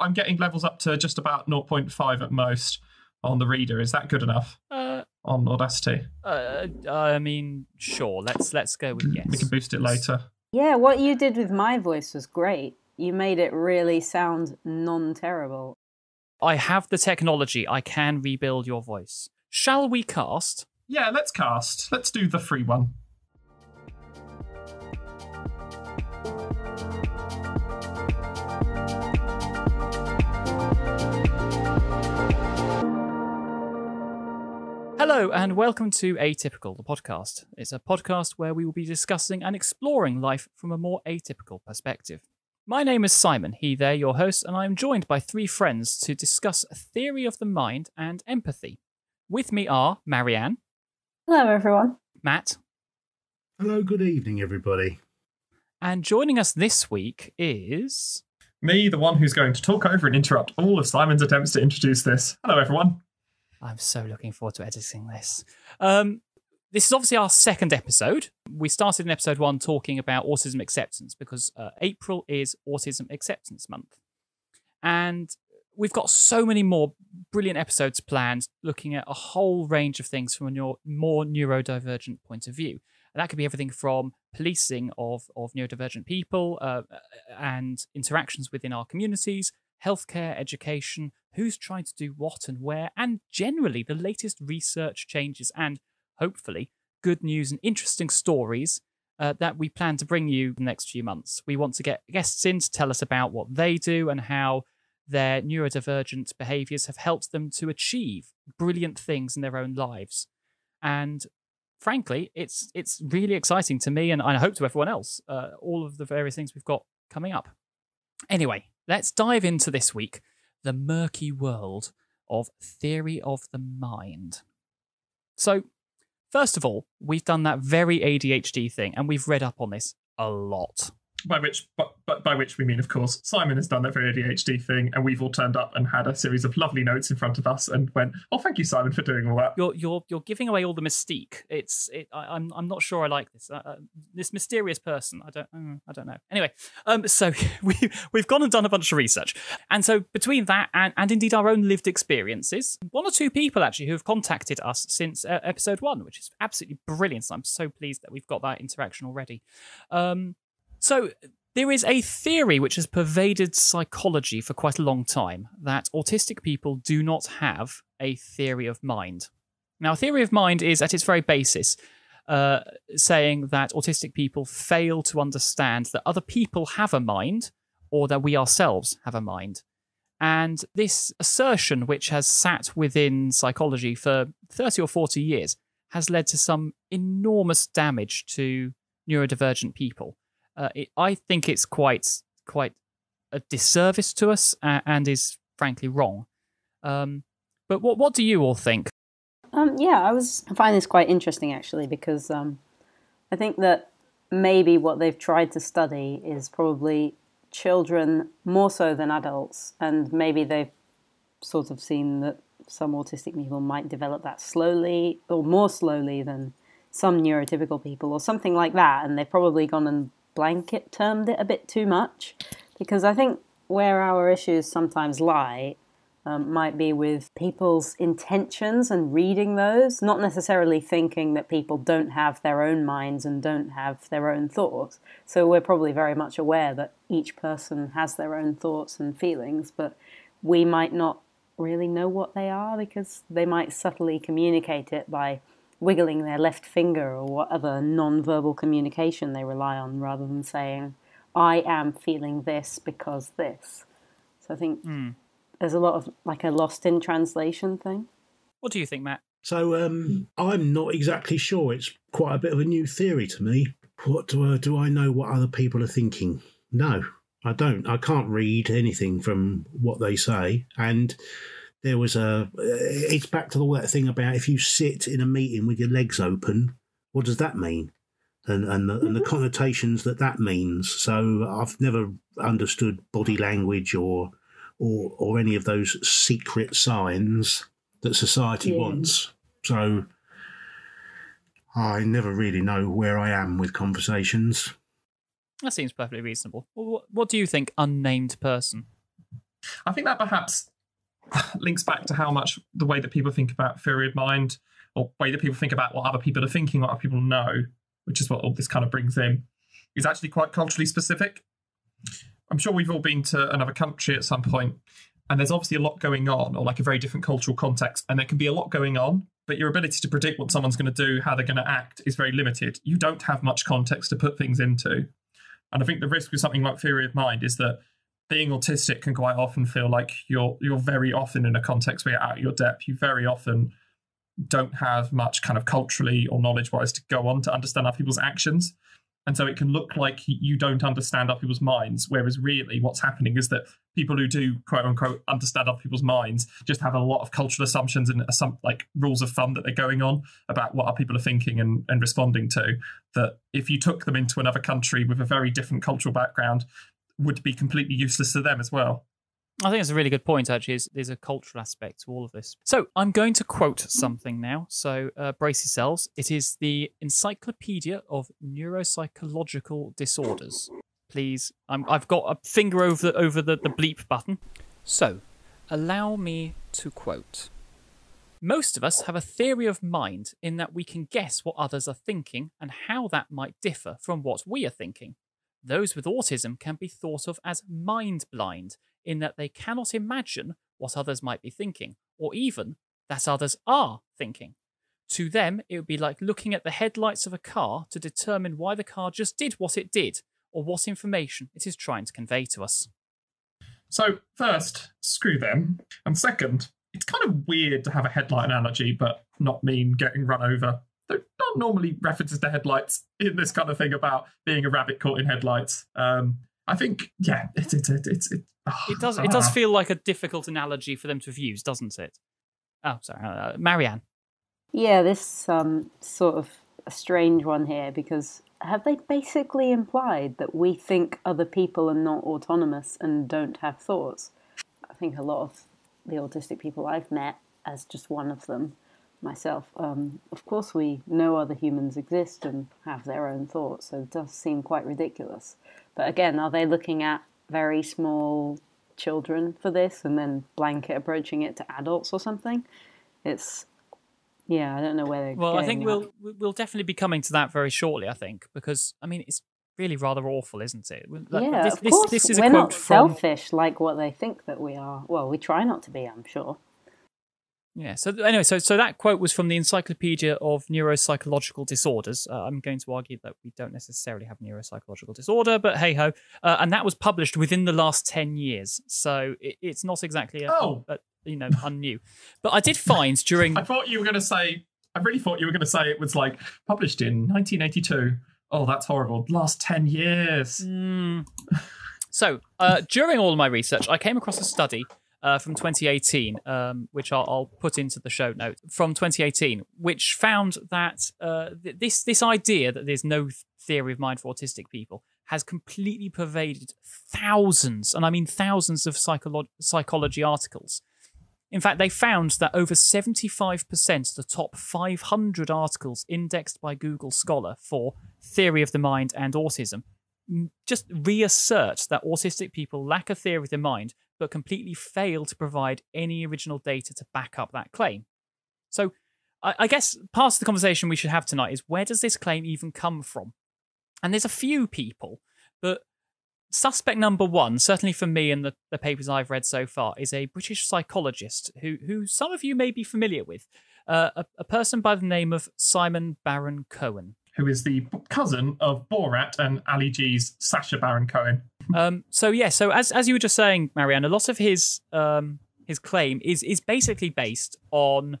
I'm getting levels up to just about 0.5 at most on the reader. Is that good enough Uh, on Audacity? uh, I mean, sure. Let's let's go with yes. We can boost it later. Yeah, what you did with my voice was great. You made it really sound non terrible. I have the technology. I can rebuild your voice. Shall we cast? Yeah, let's cast. Let's do the free one. Hello, and welcome to Atypical, the podcast. It's a podcast where we will be discussing and exploring life from a more atypical perspective. My name is Simon, he there, your host, and I am joined by three friends to discuss theory of the mind and empathy. With me are Marianne, Hello, everyone. Matt, Hello, good evening, everybody. and joining us this week is. Me, the one who's going to talk over and interrupt all of Simon's attempts to introduce this. Hello, everyone. I'm so looking forward to editing this. Um, this is obviously our second episode. We started in episode one talking about autism acceptance because uh, April is Autism Acceptance Month. And we've got so many more brilliant episodes planned looking at a whole range of things from a neu- more neurodivergent point of view. And that could be everything from policing of, of neurodivergent people uh, and interactions within our communities, healthcare, education, who's trying to do what and where, and generally the latest research changes and hopefully good news and interesting stories uh, that we plan to bring you the next few months. We want to get guests in to tell us about what they do and how their neurodivergent behaviors have helped them to achieve brilliant things in their own lives. And frankly, it's it's really exciting to me and I hope to everyone else, uh, all of the various things we've got coming up. Anyway, let's dive into this week the murky world of theory of the mind. So, first of all, we've done that very ADHD thing and we've read up on this a lot. By which, but, but by which we mean, of course, Simon has done that very ADHD thing, and we've all turned up and had a series of lovely notes in front of us, and went, "Oh, thank you, Simon, for doing all that." You're you're you're giving away all the mystique. It's it. I, I'm I'm not sure I like this. Uh, uh, this mysterious person. I don't uh, I don't know. Anyway, um, so we we've gone and done a bunch of research, and so between that and and indeed our own lived experiences, one or two people actually who have contacted us since uh, episode one, which is absolutely brilliant. So I'm so pleased that we've got that interaction already. Um, so there is a theory which has pervaded psychology for quite a long time that autistic people do not have a theory of mind. Now, a theory of mind is at its very basis uh, saying that autistic people fail to understand that other people have a mind or that we ourselves have a mind. And this assertion, which has sat within psychology for 30 or 40 years, has led to some enormous damage to neurodivergent people. Uh, it, I think it's quite quite a disservice to us uh, and is frankly wrong. Um, but what what do you all think? Um, yeah, I was I find this quite interesting actually because um, I think that maybe what they've tried to study is probably children more so than adults, and maybe they've sort of seen that some autistic people might develop that slowly or more slowly than some neurotypical people or something like that, and they've probably gone and blanket termed it a bit too much because I think where our issues sometimes lie um, might be with people's intentions and reading those, not necessarily thinking that people don't have their own minds and don't have their own thoughts. So we're probably very much aware that each person has their own thoughts and feelings, but we might not really know what they are because they might subtly communicate it by wiggling their left finger or whatever other non-verbal communication they rely on rather than saying, I am feeling this because this. So I think there's a lot of like a lost in translation thing. What do you think, Matt? So um, I'm not exactly sure. It's quite a bit of a new theory to me. What do I do? I know what other people are thinking? No, I don't. I can't read anything from what they say. And there was a. Uh, it's back to all that thing about if you sit in a meeting with your legs open, what does that mean? And and the, and the mm-hmm. connotations that that means. So I've never understood body language or or or any of those secret signs that society Yeah. wants. So I never really know where I am with conversations. That seems perfectly reasonable. What, what do you think, unnamed person? I think that perhaps links back to how much the way that people think about theory of mind, or way that people think about what other people are thinking, what other people know, which is what all this kind of brings in, is actually quite culturally specific. I'm sure we've all been to another country at some point, and there's obviously a lot going on, or like a very different cultural context, and there can be a lot going on, but your ability to predict what someone's going to do, how they're going to act, is very limited. You don't have much context to put things into. And I think the risk with something like theory of mind is that being autistic can quite often feel like you're you're very often in a context where you're out your depth. You very often don't have much kind of culturally or knowledge wise to go on to understand other people's actions. And so it can look like you don't understand other people's minds, whereas really what's happening is that people who do quote unquote understand other people's minds just have a lot of cultural assumptions and some like rules of thumb that they're going on about what other people are thinking and, and responding to. That if you took them into another country with a very different cultural background, would be completely useless to them as well. I think it's a really good point, actually. Is there's a cultural aspect to all of this. So I'm going to quote something now. So uh, brace yourselves. It is the Encyclopedia of Neuropsychological Disorders. Please, i have got a finger over the, over the, the bleep button. So, allow me to quote. Most of us have a theory of mind in that we can guess what others are thinking and how that might differ from what we are thinking. Those with autism can be thought of as mind blind in that they cannot imagine what others might be thinking, or even that others are thinking. To them, it would be like looking at the headlights of a car to determine why the car just did what it did, or what information it is trying to convey to us. So, first, screw them. And second, it's kind of weird to have a headlight analogy, but not mean getting run over. There normally references to headlights in this kind of thing about being a rabbit caught in headlights. Um, I think, yeah, it's it's it's, it's it, oh, it does it does feel like a difficult analogy for them to have used, doesn't it? Oh, sorry, uh, Marianne. Yeah, this um sort of a strange one here because have they basically implied that we think other people are not autonomous and don't have thoughts? I think a lot of the autistic people I've met, as just one of them myself, um, of course we know other humans exist and have their own thoughts, so it does seem quite ridiculous. But again, are they looking at very small children for this and then blanket approaching it to adults or something? It's yeah, I don't know where they're. Well, I think we'll we'll definitely be coming to that very shortly. I think because I mean it's really rather awful, isn't it? Like, yeah, this, of course. This, this is We're not from... selfish like what they think that we are. Well, we try not to be, I'm sure. Yeah. So anyway, so so that quote was from the Encyclopedia of Neuropsychological Disorders. Uh, I'm going to argue that we don't necessarily have neuropsychological disorder, but hey ho, uh, and that was published within the last ten years. So it, it's not exactly a, oh. a, you know unnew. But I did find during. I thought you were going to say. I really thought you were going to say it was like published in 1982. Oh, that's horrible. Last ten years. Mm. So uh, during all my research, I came across a study uh, from 2018, um, which I'll, I'll, put into the show note from 2018, which found that uh, th- this this idea that there's no theory of mind for autistic people has completely pervaded thousands, and I mean thousands of psycholo- psychology articles. In fact, they found that over 75% of the top 500 articles indexed by Google Scholar for theory of the mind and autism just reassert that autistic people lack a theory of the mind but completely fail to provide any original data to back up that claim. So, I, guess part of the conversation we should have tonight is where does this claim even come from? And there's a few people, but suspect number one, certainly for me and the, the papers I've read so far, is a British psychologist who, who some of you may be familiar with, uh, a, a person by the name of Simon Baron Cohen who is the cousin of Borat and Ali G's Sacha Baron Cohen. Um, so yeah, so as as you were just saying, Marianne, a lot of his um, his claim is is basically based on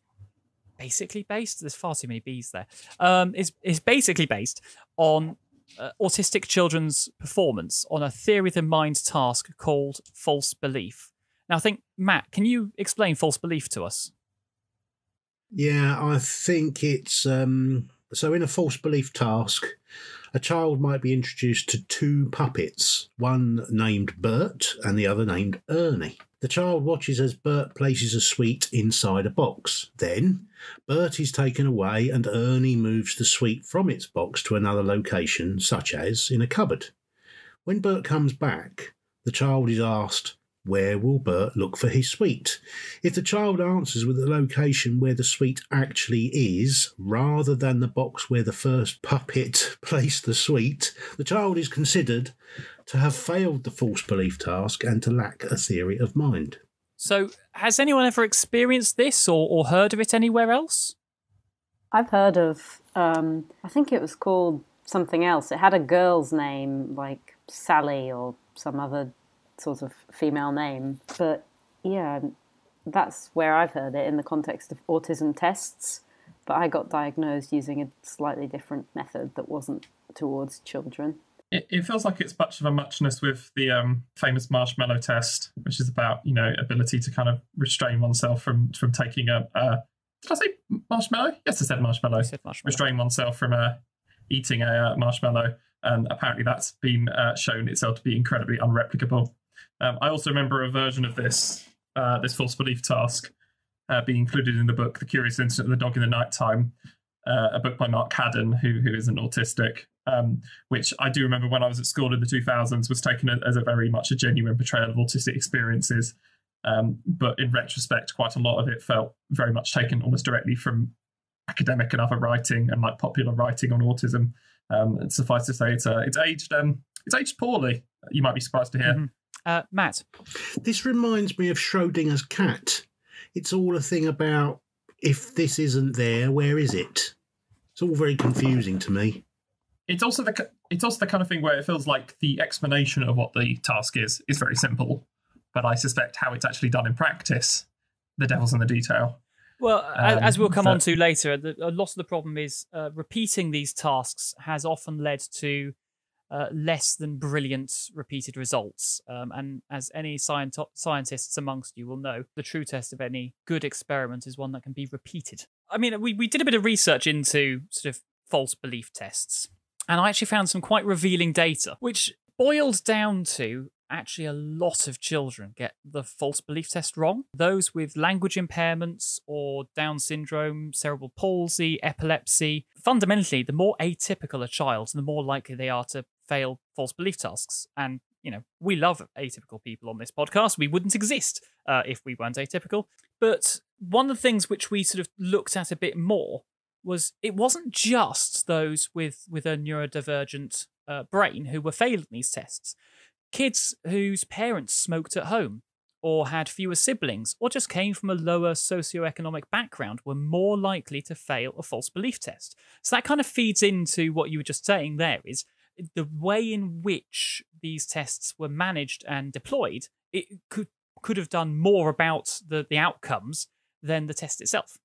basically based. There's far too many B's there. Um, is is basically based on uh, autistic children's performance on a theory of the mind task called false belief. Now, I think Matt, can you explain false belief to us? Yeah, I think it's um, so, in a false belief task, a child might be introduced to two puppets, one named Bert and the other named Ernie. The child watches as Bert places a sweet inside a box. Then, Bert is taken away and Ernie moves the sweet from its box to another location, such as in a cupboard. When Bert comes back, the child is asked, Where will Bert look for his sweet? If the child answers with the location where the sweet actually is, rather than the box where the first puppet placed the sweet, the child is considered to have failed the false belief task and to lack a theory of mind. So, has anyone ever experienced this or, or heard of it anywhere else? I've heard of, um, I think it was called something else. It had a girl's name, like Sally or some other sort of female name. But yeah, that's where I've heard it in the context of autism tests. But I got diagnosed using a slightly different method that wasn't towards children. It, it feels like it's much of a muchness with the um, famous marshmallow test, which is about you know ability to kind of restrain oneself from from taking a. a did I say marshmallow? Yes, I said marshmallow. said marshmallow. Restrain oneself from uh, eating a uh, marshmallow, and apparently that's been uh, shown itself to be incredibly unreplicable. Um, I also remember a version of this uh, this false belief task uh, being included in the book "The Curious Incident of the Dog in the Nighttime," uh, a book by Mark Haddon, who who is an autistic. Um, which I do remember when I was at school in the 2000s was taken as a very much a genuine portrayal of autistic experiences. Um, but in retrospect, quite a lot of it felt very much taken almost directly from academic and other writing and like popular writing on autism. Um, suffice to say, it's uh, it's aged um, it's aged poorly. You might be surprised to hear. Mhm. Uh, Matt, This reminds me of Schrodinger's cat. It's all a thing about if this isn't there, where is it? It's all very confusing to me. It's also the it's also the kind of thing where it feels like the explanation of what the task is is very simple, but I suspect how it's actually done in practice, the devil's in the detail. Well, Um, as we'll come on to later, the, a lot of the problem is uh, repeating these tasks has often led to uh, less than brilliant repeated results. Um, and as any scient- scientists amongst you will know, the true test of any good experiment is one that can be repeated. I mean, we, we did a bit of research into sort of false belief tests, and I actually found some quite revealing data, which boiled down to actually a lot of children get the false belief test wrong. Those with language impairments or Down syndrome, cerebral palsy, epilepsy. Fundamentally, the more atypical a child, the more likely they are to fail false belief tasks. And, you know, we love atypical people on this podcast. We wouldn't exist uh, if we weren't atypical. But one of the things which we sort of looked at a bit more was it wasn't just those with, with a neurodivergent uh, brain who were failing these tests kids whose parents smoked at home or had fewer siblings or just came from a lower socioeconomic background were more likely to fail a false belief test. So that kind of feeds into what you were just saying there is the way in which these tests were managed and deployed, it could could have done more about the, the outcomes than the test itself.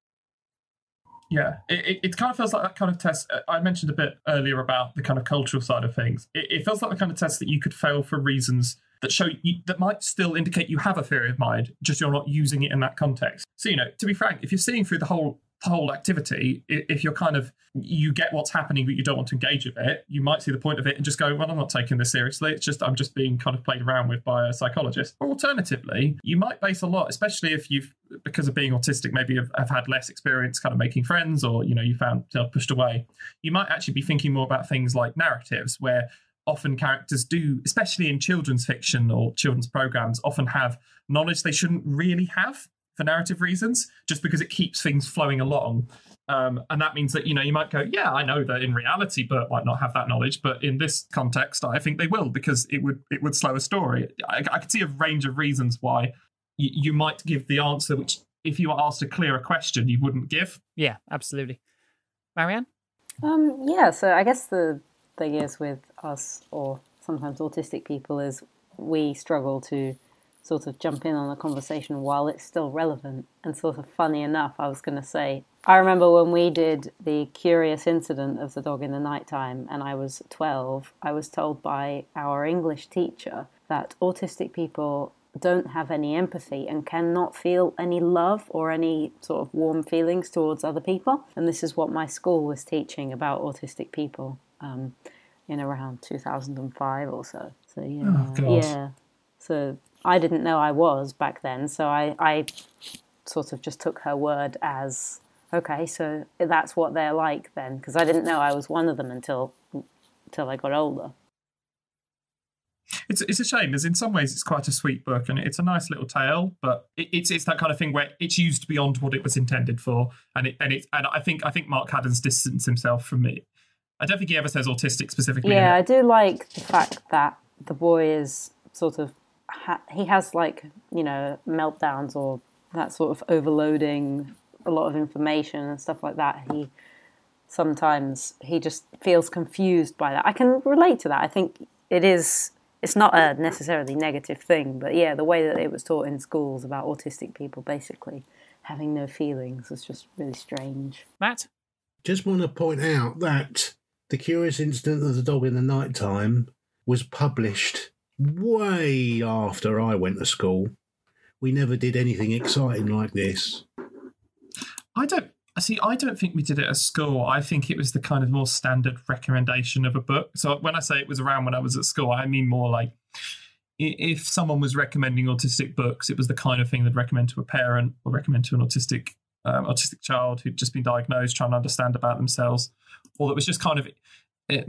Yeah, it, it, kind of feels like that kind of test. uh, I mentioned a bit earlier about the kind of cultural side of things. It, it feels like the kind of test that you could fail for reasons that show you, that might still indicate you have a theory of mind, just you're not using it in that context. So you know, to be frank, if you're seeing through the whole whole activity, if you're kind of you get what's happening but you don't want to engage with it, you might see the point of it and just go, well, I'm not taking this seriously. It's just I'm just being kind of played around with by a psychologist. Or alternatively, you might base a lot, especially if you've because of being autistic, maybe have, have had less experience kind of making friends, or you know you found yourself pushed away. You might actually be thinking more about things like narratives, where often characters do, especially in children's fiction or children's programs, often have knowledge they shouldn't really have for narrative reasons, just because it keeps things flowing along. Um, and that means that you know you might go, yeah, I know that in reality Bert might not have that knowledge, but in this context, I think they will because it would it would slow a story. I, I could see a range of reasons why you, you might give the answer which, if you were asked a clearer question, you wouldn't give. Yeah, absolutely. Marianne? Um, yeah, so I guess the thing is with us, or sometimes autistic people, is we struggle to sort of jump in on a conversation while it's still relevant. And sort of funny enough, I was going to say, I remember when we did the curious incident of the dog in the nighttime, and I was 12, I was told by our English teacher that autistic people don't have any empathy and cannot feel any love or any sort of warm feelings towards other people. And this is what my school was teaching about autistic people um, in around 2005 or so. So yeah, Oh, yeah. So I didn't know I was back then. So I, I sort of just took her word as okay. So that's what they're like then, because I didn't know I was one of them until until I got older. It's it's a shame, as in some ways it's quite a sweet book and it's a nice little tale, but it, it's it's that kind of thing where it's used beyond what it was intended for, and it and it and I think I think Mark Haddon's distanced himself from it. I don't think he ever says autistic specifically. Yeah. I do like the fact that the boy is sort of ha- he has like you know meltdowns or that sort of overloading a lot of information and stuff like that. He sometimes he just feels confused by that. I can relate to that. I think it is. It's not a necessarily negative thing, but yeah, the way that it was taught in schools about autistic people basically having no feelings was just really strange. Matt? Just want to point out that The Curious Incident of the Dog in the Night Time was published way after I went to school. We never did anything exciting like this. I don't see. I don't think we did it at school. I think it was the kind of more standard recommendation of a book. So when I say it was around when I was at school, I mean more like if someone was recommending autistic books, it was the kind of thing they'd recommend to a parent or recommend to an autistic um, autistic child who'd just been diagnosed, trying to understand about themselves, or that was just kind of. It,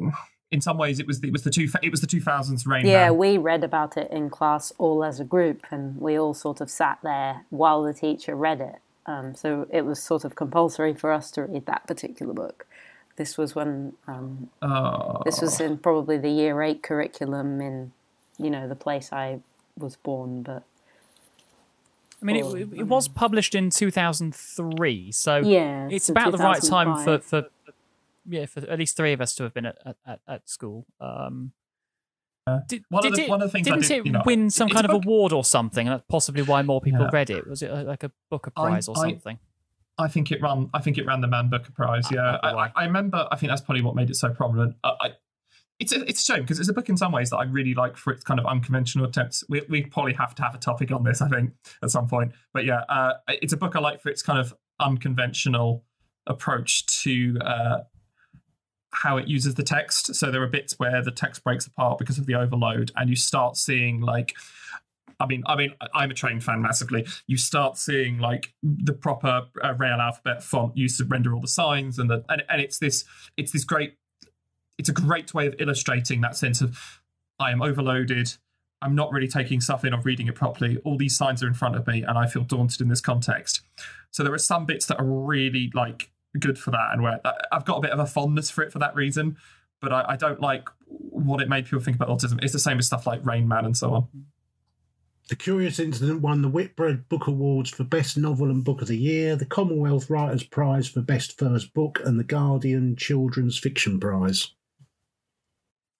in some ways, it was the, it was the two it was the two thousands Rain Yeah, Man. we read about it in class all as a group, and we all sort of sat there while the teacher read it. Um, so it was sort of compulsory for us to read that particular book. This was when um, Oh. this was in probably the year eight curriculum in, you know, the place I was born. But I mean, it, it was published in 2003, so Yeah, it's so about the right time for, for yeah for at least three of us to have been at at, at, school. Um, did, one, did of the, it, one of the things didn't did- it you know, win some kind of book- award or something, and that's possibly why more people Yeah. read it? Was it uh, like a Booker I- Prize or something? I think it ran. I think it ran the Man Booker Prize. Yeah, I, why. I, I remember. I think that's probably what made it so prominent. I, I, it's a, it's a shame because it's a book in some ways that I really like for its kind of unconventional attempts. We we probably have to have a topic on this, I think, at some point. But yeah, uh, it's a book I like for its kind of unconventional approach to uh, how it uses the text. So there are bits where the text breaks apart because of the overload, and you start seeing like I mean, I mean, I'm a trained fan massively. You start seeing like the proper uh, Rail alphabet font used to render all the signs, and the and, and it's this it's this great it's a great way of illustrating that sense of I am overloaded. I'm not really taking stuff in or reading it properly. All these signs are in front of me, and I feel daunted in this context. So there are some bits that are really like good for that, and where I've got a bit of a fondness for it for that reason. But I, I don't like what it made people think about autism. It's the same as stuff like Rain Man and so on. The Curious Incident won the Whitbread Book Awards for Best Novel and Book of the Year, the Commonwealth Writers' Prize for Best First Book, and the Guardian Children's Fiction Prize.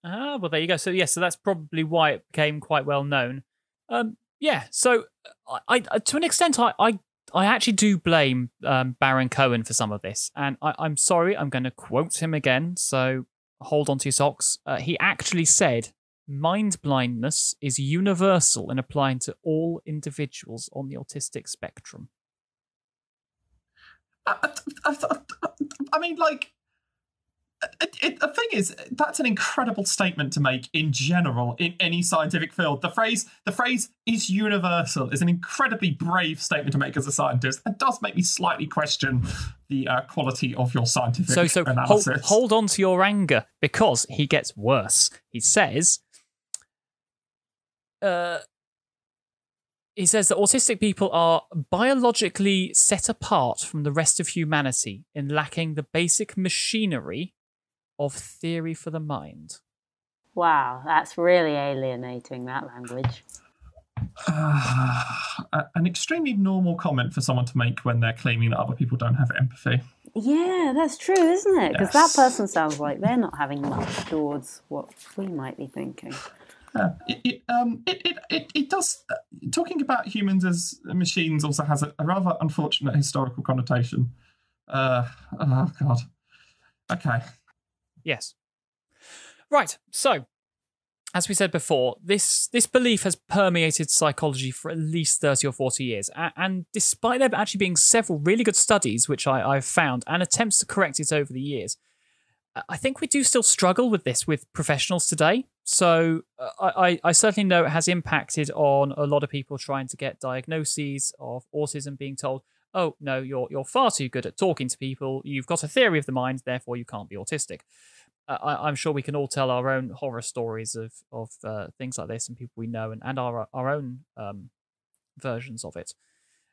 Ah, well, there you go. So yes, so that's probably why it became quite well known. Um, yeah. So I, I to an extent, I, I, I actually do blame um, Baron Cohen for some of this, and I, I'm sorry. I'm going to quote him again. So hold on to your socks. Uh, he actually said, "Mind blindness is universal and applying to all individuals on the autistic spectrum." I, I, I, I mean, like, it, it, the thing is, that's an incredible statement to make in general in any scientific field. The phrase, the phrase is universal is an incredibly brave statement to make as a scientist. It does make me slightly question the uh, quality of your scientific So, so hold, analysis. hold on to your anger because he gets worse. He says, uh, he says that autistic people are biologically set apart from the rest of humanity in lacking the basic machinery of theory for the mind. wow, that's really alienating that language. Uh, an extremely normal comment for someone to make when they're claiming that other people don't have empathy. Yeah, that's true, isn't it? Because Yes. that person sounds like they're not having much towards what we might be thinking. Uh, it, it, um, it, it, it, it does. Uh, talking about humans as machines also has a, a rather unfortunate historical connotation. Uh, oh, God. Okay. Yes. Right. So, as we said before, this this belief has permeated psychology for at least thirty or forty years, and despite there actually being several really good studies which I, I've found and attempts to correct it over the years, I- think we do still struggle with this with professionals today. So uh, I, I certainly know it has impacted on a lot of people trying to get diagnoses of autism, being told, "Oh no, you're you're far too good at talking to people. You've got a theory of the mind, therefore you can't be autistic." I, I'm sure we can all tell our own horror stories of of uh, things like this and people we know and, and our our own um, versions of it.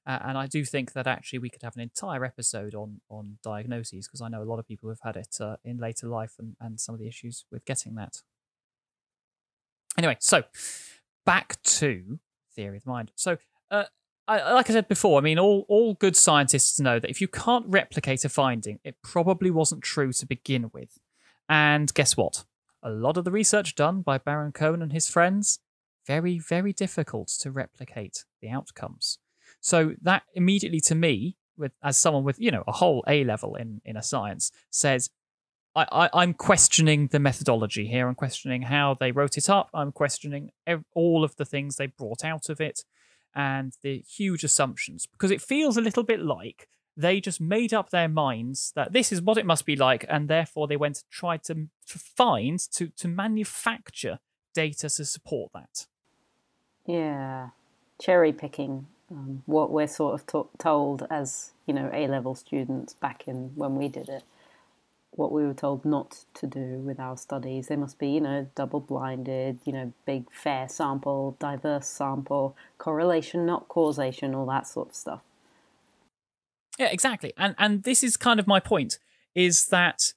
Uh, and I do think that actually we could have an entire episode on on diagnoses because I know a lot of people have had it uh, in later life and, and some of the issues with getting that. Anyway, so back to theory of the mind. So, uh, I, like I said before, I mean, all all good scientists know that if you can't replicate a finding, it probably wasn't true to begin with. And guess what? A lot of the research done by Baron Cohen and his friends very, very difficult to replicate the outcomes. So that immediately to me, with as someone with you know a whole A level in in a science, says I, I am questioning the methodology here. I'm questioning how they wrote it up. I'm questioning all of the things they brought out of it, and the huge assumptions because it feels a little bit like they just made up their minds that this is what it must be like, and therefore they went to try to, to find to to manufacture data to support that. Yeah, cherry picking um, what we're sort of to- told as you know A level students back in when we did it, what we were told not to do with our studies. They must be you know double blinded, you know big fair sample, diverse sample, correlation not causation, all that sort of stuff. Yeah, exactly, and and this is kind of my point is that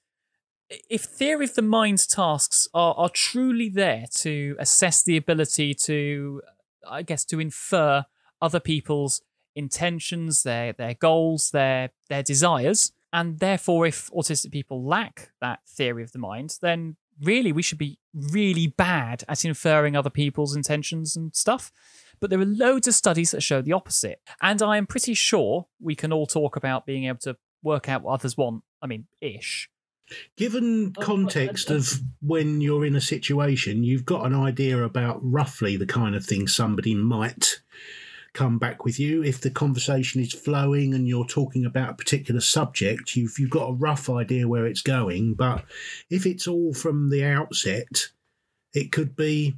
if theory of the mind tasks are, are truly there to assess the ability to, I guess, to infer other people's intentions, their their goals, their their desires, and therefore, if autistic people lack that theory of the mind, then really we should be really bad at inferring other people's intentions and stuff. But there are loads of studies that show the opposite, and I am pretty sure we can all talk about being able to work out what others want. I mean, ish. Given context of when you're in a situation, you've got an idea about roughly the kind of thing somebody might come back with you. If the conversation is flowing and you're talking about a particular subject, you've you've got a rough idea where it's going. But if it's all from the outset, it could be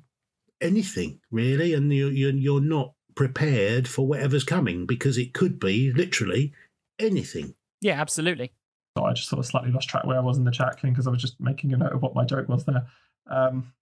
anything really, and you're you're, you're not prepared for whatever's coming because it could be literally anything. Yeah, absolutely. So I just sort of slightly lost track where I was in the chat thing because I was just making a note of what my joke was there. Um,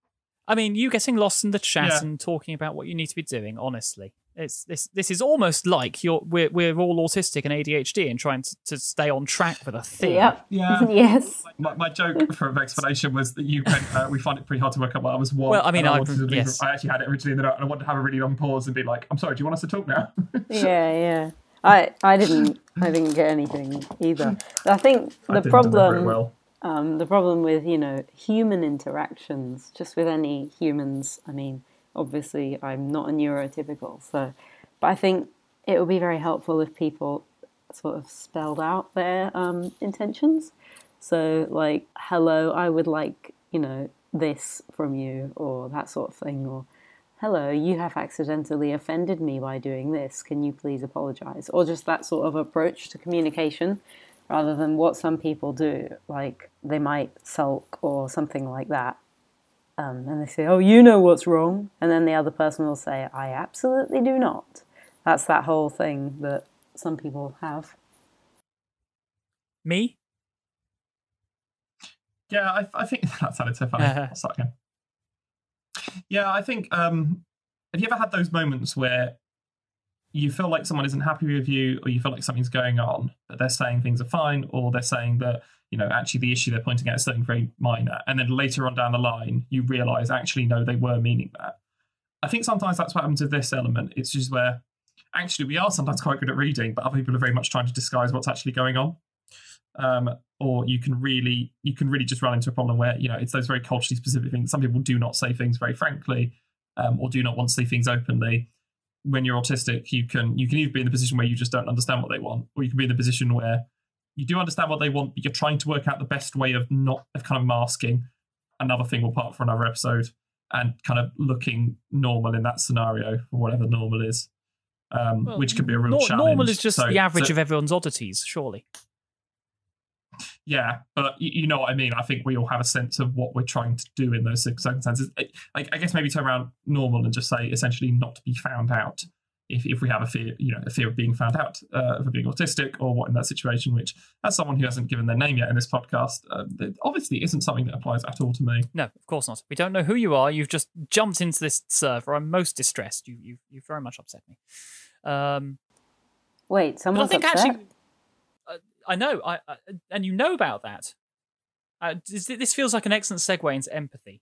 I mean, you getting lost in the chat Yeah. and talking about what you need to be doing. Honestly, it's this. This is almost like you're we're we're all autistic and ADHD and trying to, to stay on track with a thing. Yep. yeah. yes. My, my joke for explanation was that you went, uh, we find it pretty hard to work out what I was want. Well, I mean, and I- wanted to yes. I actually had it originally in the note, and I wanted to have a really long pause and be like, "I'm sorry, do you want us to talk now?" Yeah, yeah. I I didn't I didn't get anything either. I think the didn't deliver it problem well. um, the problem with you know human interactions, just with any humans. I mean, obviously, I'm not a neurotypical, so, but I think it would be very helpful if people sort of spelled out their um, intentions. So, like, hello, I would like you know this from you, or that sort of thing, or hello, you have accidentally offended me by doing this. Can you please apologize? Or just that sort of approach to communication rather than what some people do. Like they might sulk or something like that. Um, and they say, oh, you know what's wrong. And then the other person will say, I absolutely do not. That's that whole thing that some people have. Me? Yeah, I, I think that sounded so funny. I'll start again. Yeah, I think. Um, have you ever had those moments where you feel like someone isn't happy with you, or you feel like something's going on, but they're saying things are fine, or they're saying that you know actually the issue they're pointing out is something very minor, and then later on down the line you realise actually no, they were meaning that. I think sometimes that's what happens with this element. It's just where actually we are sometimes quite good at reading, but other people are very much trying to disguise what's actually going on. Um, or you can really you can really just run into a problem where you know it's those very culturally specific things. Some people do not say things very frankly, um, or do not want to say things openly. When you're autistic, you can you can either be in the position where you just don't understand what they want, or you can be in the position where you do understand what they want, but you're trying to work out the best way of not of kind of masking another thing we'll part for another episode and kind of looking normal in that scenario for whatever normal is, um, Well, which could be a real nor- challenge. Normal is just So- the average so- of everyone's oddities, surely. Yeah, but you, you know what I mean. I think we all have a sense of what we're trying to do in those circumstances. I, I guess maybe turn around normal and just say essentially not to be found out if, if we have a fear, you know, a fear of being found out uh, of being autistic or what in that situation, which as someone who hasn't given their name yet in this podcast, uh, obviously isn't something that applies at all to me. No, of course not. We don't know who you are. You've just jumped into this server. I'm most distressed. You, you, you very much upset me. Um, Wait, but I someone's think upset? actually, uh, I know, I, I and you know about that. Uh, this, this feels like an excellent segue into empathy.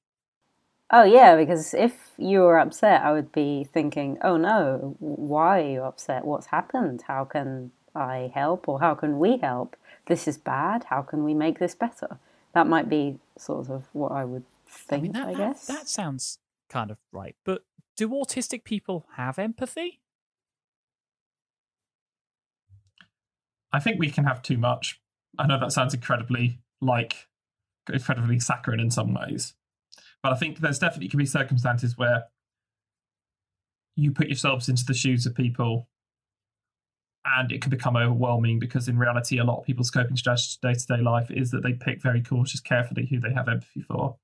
Oh yeah, because if you were upset, I would be thinking, "Oh no, why are you upset? What's happened? How can I help, or how can we help? This is bad. How can we make this better?" That might be sort of what I would think. I, I mean, that, that- guess. that sounds kind of right. But do autistic people have empathy? I think we can have too much. I know that sounds incredibly like incredibly saccharine in some ways, but I think there's definitely can be circumstances where you put yourselves into the shoes of people and it can become overwhelming because in reality a lot of people's coping strategy day to day life is that they pick very cautious carefully who they have empathy for.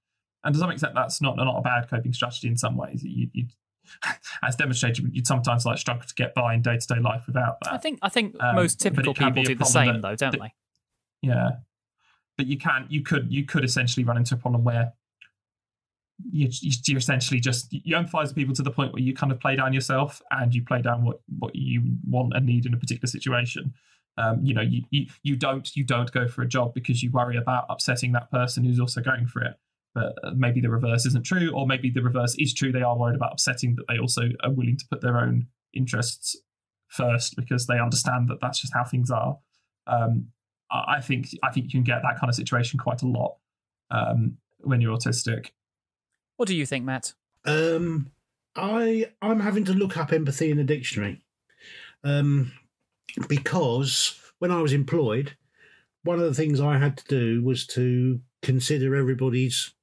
And to some extent that's not not a bad coping strategy in some ways. You, you as demonstrated you'd sometimes like struggle to get by in day to day life without that. I think I think Um, most typical people do the same, that- though, don't that- they? yeah. But you can you could you could essentially run into a problem where you, you essentially just you with people to the point where you kind of play down yourself and you play down what what you want and need in a particular situation. Um, you know you, you you don't you don't go for a job because you worry about upsetting that person who's also going for it. But uh, maybe the reverse isn't true or maybe the reverse is true. They are worried about upsetting but they also are willing to put their own interests first because they understand that that's just how things are. Um, I I think I think you can get that kind of situation quite a lot um, when you're autistic. What do you think, Matt? Um, I I'm having to look up empathy in the dictionary, um, because when I was employed, one of the things I had to do was to consider everybody's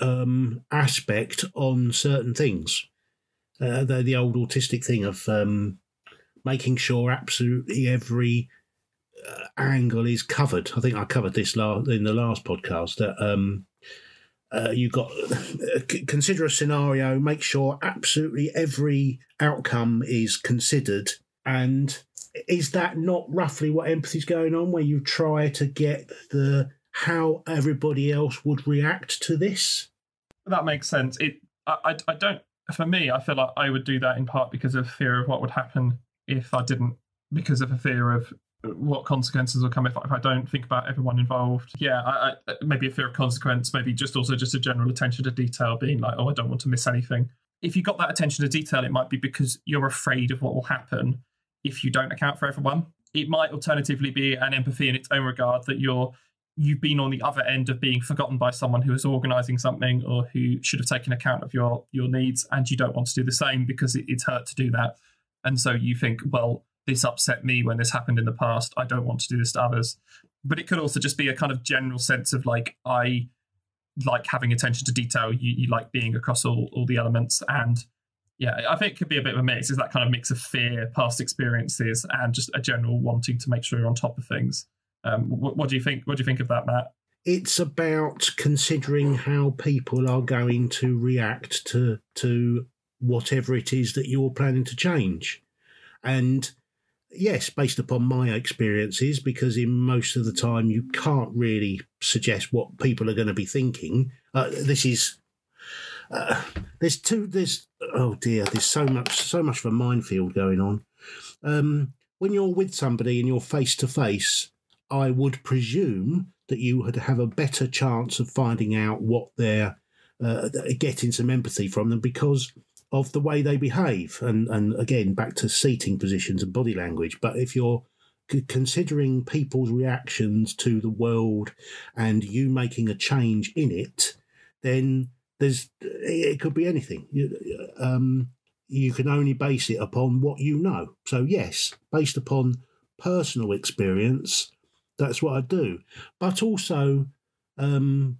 um, aspect on certain things. Uh, the the old autistic thing of um, making sure absolutely every uh, angle is covered. I think I covered this la- in the last podcast that um, uh, you got consider a scenario, make sure absolutely every outcome is considered, and is that not roughly what empathy's going on, where you try to get the how everybody else would react to this? That makes sense. It I, I I don't for me I feel like I would do that in part because of fear of what would happen if I didn't because of a fear of what consequences will come if, if I don't think about everyone involved. Yeah, I, I, maybe a fear of consequence, maybe just also just a general attention to detail, being like, oh, I don't want to miss anything. If you got that attention to detail, it might be because you're afraid of what will happen if you don't account for everyone. It might alternatively be an empathy in its own regard that you're you've been on the other end of being forgotten by someone who is organizing something or who should have taken account of your your needs and you don't want to do the same because it, it's hurt to do that and so you think well this upset me when this happened in the past. I don't want to do this to others. But it could also just be a kind of general sense of like i like having attention to detail. You, you like being across all, all the elements. And yeah i think it could be a bit of a mix. Is that kind of mix of fear past experiences and just a general wanting to make sure you're on top of things. Um, what, what do you think what do you think of that matt? It's about considering how people are going to react to to whatever it is that you're planning to change, and yes, based upon my experiences, because in most of the time you can't really suggest what people are going to be thinking. Uh, this is uh, there's two there's oh dear there's so much so much of a minefield going on. Um, when you're with somebody and you're face to face, I would presume that you would have a better chance of finding out what they're uh, getting some empathy from them because of the way they behave. And and again, back to seating positions and body language. But if you're considering people's reactions to the world and you making a change in it, then there's it could be anything. You, um, you can only base it upon what you know. So yes, based upon personal experience, that's what I do. But also, um,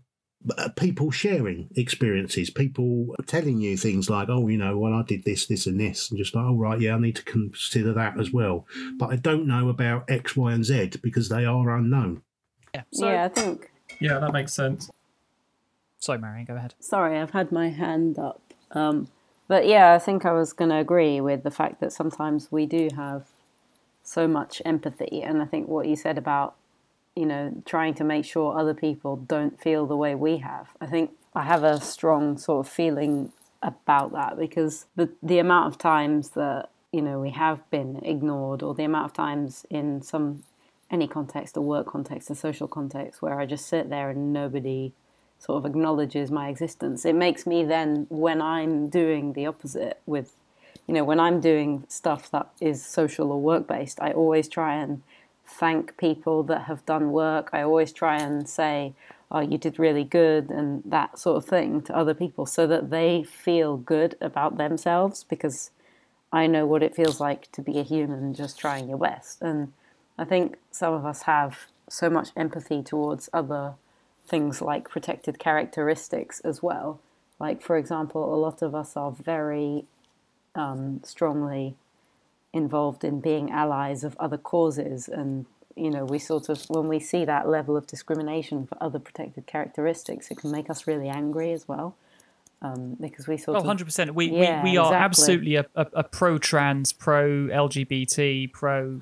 people sharing experiences, people telling you things like, "Oh, you know, well, I did this, this, and this," and just like, "Oh, right, yeah, I need to consider that as well." But I don't know about X, Y, and Z because they are unknown. Yeah. So, yeah, I think. yeah that makes sense sorry, Marianne, go ahead. Sorry, I've had my hand up. Um, But yeah, I think I was going to agree with the fact that sometimes we do have so much empathy. And I think what you said about, you know, trying to make sure other people don't feel the way we have, I think I have a strong sort of feeling about that because the, the amount of times that, you know, we have been ignored or the amount of times in some any context, a work context, a social context, where I just sit there and nobody sort of acknowledges my existence. It makes me then, when I'm doing the opposite with, you know, when I'm doing stuff that is social or work based, I always try and thank people that have done work. I always try and say, oh, you did really good and that sort of thing to other people so that they feel good about themselves because I know what it feels like to be a human just trying your best. And I think some of us have so much empathy towards other things like protected characteristics as well. Like, for example, a lot of us are very um, strongly involved in being allies of other causes. And, you know, we sort of, when we see that level of discrimination for other protected characteristics, it can make us really angry as well. Um, because we sort oh, of 100%. We, Yeah, we, we are exactly. absolutely a, a, a pro trans, pro LGBT, pro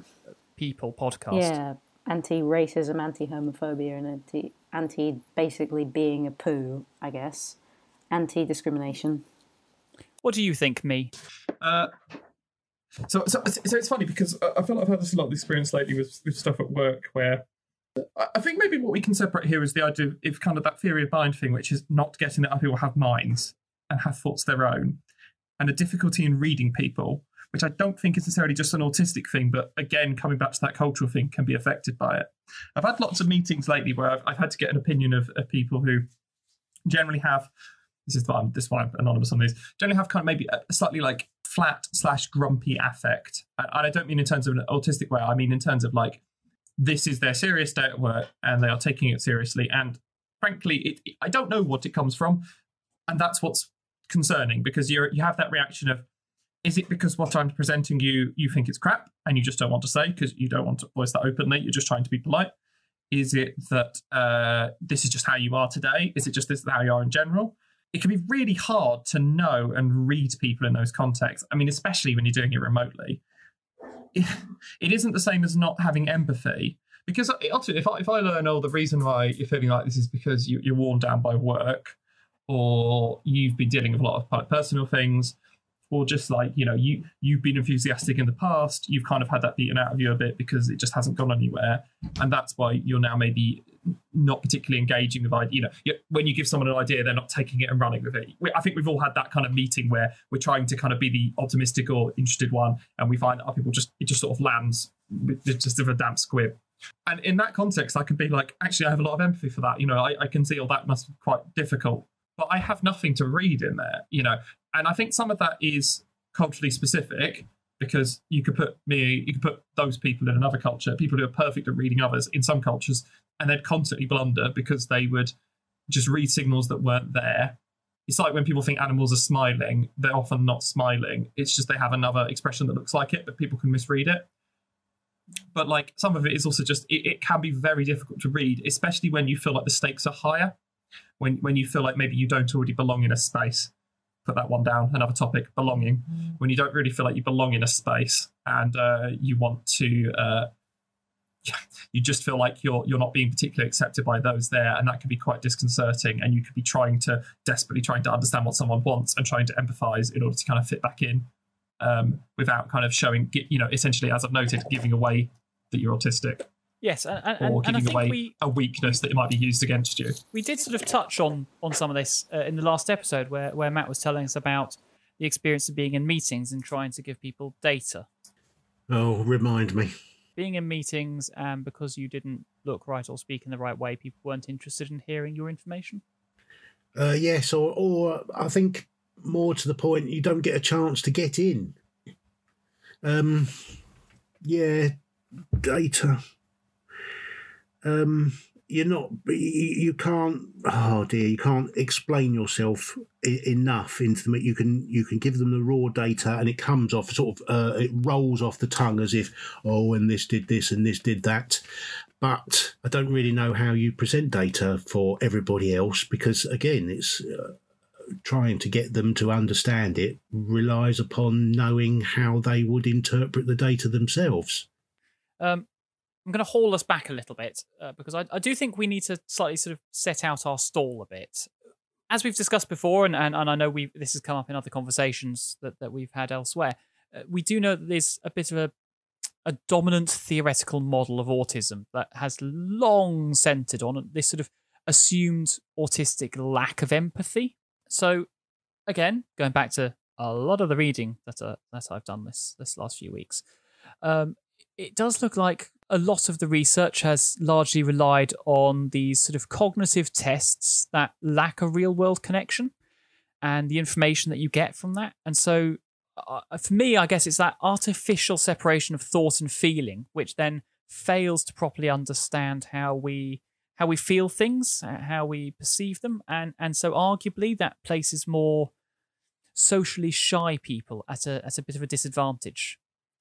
people podcast. Yeah, anti-racism, anti-homophobia, and anti anti basically being a poo, I guess. Anti-discrimination. What do you think, me? Uh, so, so, so it's funny because I feel like I've had this a lot of experience lately with, with stuff at work where I think maybe what we can separate here is the idea of if kind of that theory of mind thing, which is not getting that other people have minds and have thoughts their own, and a difficulty in reading people, which I don't think is necessarily just an autistic thing, but again, coming back to that cultural thing, can be affected by it. I've had lots of meetings lately where I've, I've had to get an opinion of, of people who generally have this is why I'm this is why I'm anonymous on these. Generally have kind of maybe a slightly like flat slash grumpy affect, and I don't mean in terms of an autistic way. I mean in terms of like this is their serious day at work and they are taking it seriously. And frankly, it, I don't know what it comes from, and that's what's concerning because you're you have that reaction of is it because what I'm presenting you you think it's crap and you just don't want to say because you don't want to voice that openly? You're just trying to be polite. Is it that uh, this is just how you are today? Is it just this is how you are in general? It can be really hard to know and read people in those contexts. I mean, especially when you're doing it remotely. It, isn't the same as not having empathy because if I, if I learn, oh, the reason why you're feeling like this is because you, you're worn down by work, or you've been dealing with a lot of personal things, or just like you know you you've been enthusiastic in the past, you've kind of had that beaten out of you a bit because it just hasn't gone anywhere, and that's why you're now maybe not particularly engaging with idea. You know, when you give someone an idea, they're not taking it and running with it. I think we've all had that kind of meeting where we're trying to kind of be the optimistic or interested one, and we find that other people just it just sort of lands with just of a damp squib. And in that context, I could be like, actually, I have a lot of empathy for that. You know, I, I can see all that must be quite difficult, but I have nothing to read in there. You know, and I think some of that is culturally specific because you could put me, you could put those people in another culture, people who are perfect at reading others in some cultures, and they'd constantly blunder because they would just read signals that weren't there. It's like when people think animals are smiling, they're often not smiling. It's just they have another expression that looks like it, but people can misread it. But like some of it is also just it, it can be very difficult to read, especially when you feel like the stakes are higher. When when you feel like maybe you don't already belong in a space. Put that one down. Another topic: belonging. When you don't really feel like you belong in a space, and uh, you want to uh, you just feel like you're you're not being particularly accepted by those there and that can be quite disconcerting and you could be trying to desperately trying to understand what someone wants and trying to empathize in order to kind of fit back in um, without kind of showing you know essentially as i've noted giving away that you're autistic Yes, and, and, or and, and I giving think away we, a weakness that it might be used against you we did sort of touch on on some of this uh, in the last episode where, where Matt was telling us about the experience of being in meetings and trying to give people data. Oh, remind me. Being in meetings and because you didn't look right or speak in the right way, people weren't interested in hearing your information. Uh, yes, or, or I think more to the point, you don't get a chance to get in. Um, yeah, data. Um, you're not. You, can't. Oh dear, you can't explain yourself enough into them. You can you can give them the raw data, and it comes off sort of. Uh, it rolls off the tongue as if, oh, and this did this and this did that but I don't really know how you present data for everybody else because again, it's uh, trying to get them to understand it relies upon knowing how they would interpret the data themselves. Um, I'm going to haul us back a little bit uh, because I, I, do think we need to slightly sort of set out our stall a bit. As we've discussed before, and, and, and I know we this has come up in other conversations that, that we've had elsewhere, uh, we do know that there's a bit of a a dominant theoretical model of autism that has long centered on this sort of assumed autistic lack of empathy. So, again, going back to a lot of the reading that uh, that I've done this this last few weeks, um, it does look like a lot of the research has largely relied on these sort of cognitive tests that lack a real world connection and the information that you get from that. And so, uh, for me, I guess it's that artificial separation of thought and feeling, which then fails to properly understand how we how we feel things, uh, how we perceive them, and and so arguably that places more socially shy people at a at a bit of a disadvantage.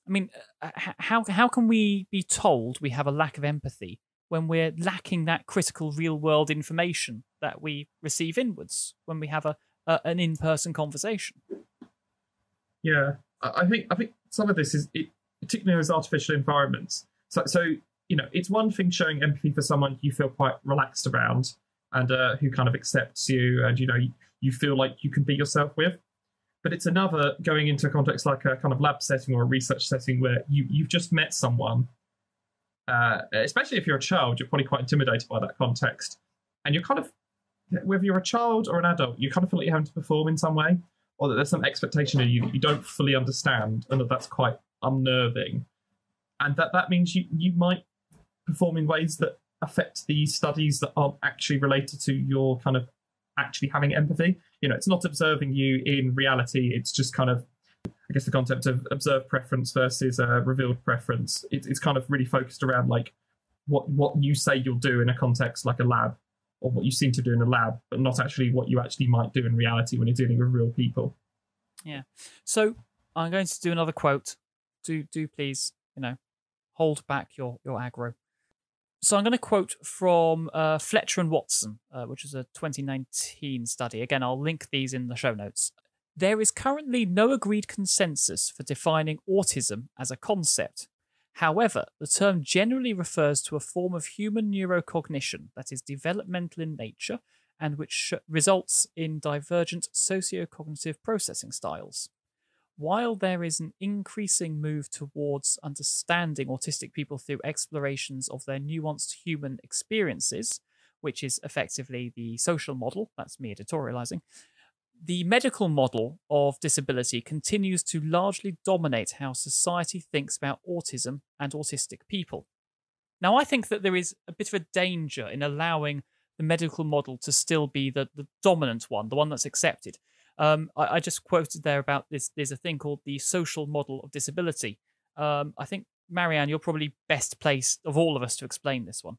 I mean, uh, how how can we be told we have a lack of empathy when we're lacking that critical real world information that we receive inwards when we have a, a an in person conversation? Yeah, I think I think some of this is it, particularly in those artificial environments. So so you know, it's one thing showing empathy for someone you feel quite relaxed around and uh, who kind of accepts you and, you know, you, you feel like you can be yourself with. But it's another going into a context like a kind of lab setting or a research setting where you, you've just met someone, uh, especially if you're a child, you're probably quite intimidated by that context. And you're kind of, whether you're a child or an adult, you kind of feel like you're having to perform in some way or that there's some expectation of you that you don't fully understand and that that's quite unnerving. And that, that means you, you might perform in ways that affect the studies that aren't actually related to your kind of actually having empathy. You know, it's not observing you in reality. It's just kind of, I guess, the concept of observed preference versus uh, revealed preference. It, it's kind of really focused around like what what you say you'll do in a context like a lab, or what you seem to do in a lab, but not actually what you actually might do in reality when you're dealing with real people. Yeah. So I'm going to do another quote. Do do please, you know, hold back your your aggro. So I'm going to quote from uh, Fletcher and Watson, uh, which is a 2019 study. Again, I'll link these in the show notes. There is currently no agreed consensus for defining autism as a concept. However, the term generally refers to a form of human neurocognition that is developmental in nature and which results in divergent socio-cognitive processing styles while there is an increasing move towards understanding autistic people through explorations of their nuanced human experiences, which is effectively the social model, that's me editorializing, the medical model of disability continues to largely dominate how society thinks about autism and autistic people. Now, I think that there is a bit of a danger in allowing the medical model to still be the, the dominant one, the one that's accepted. Um, I, I, just quoted there about this. There's a thing called the social model of disability. Um, I think Marianne, you're probably best placed of all of us to explain this one.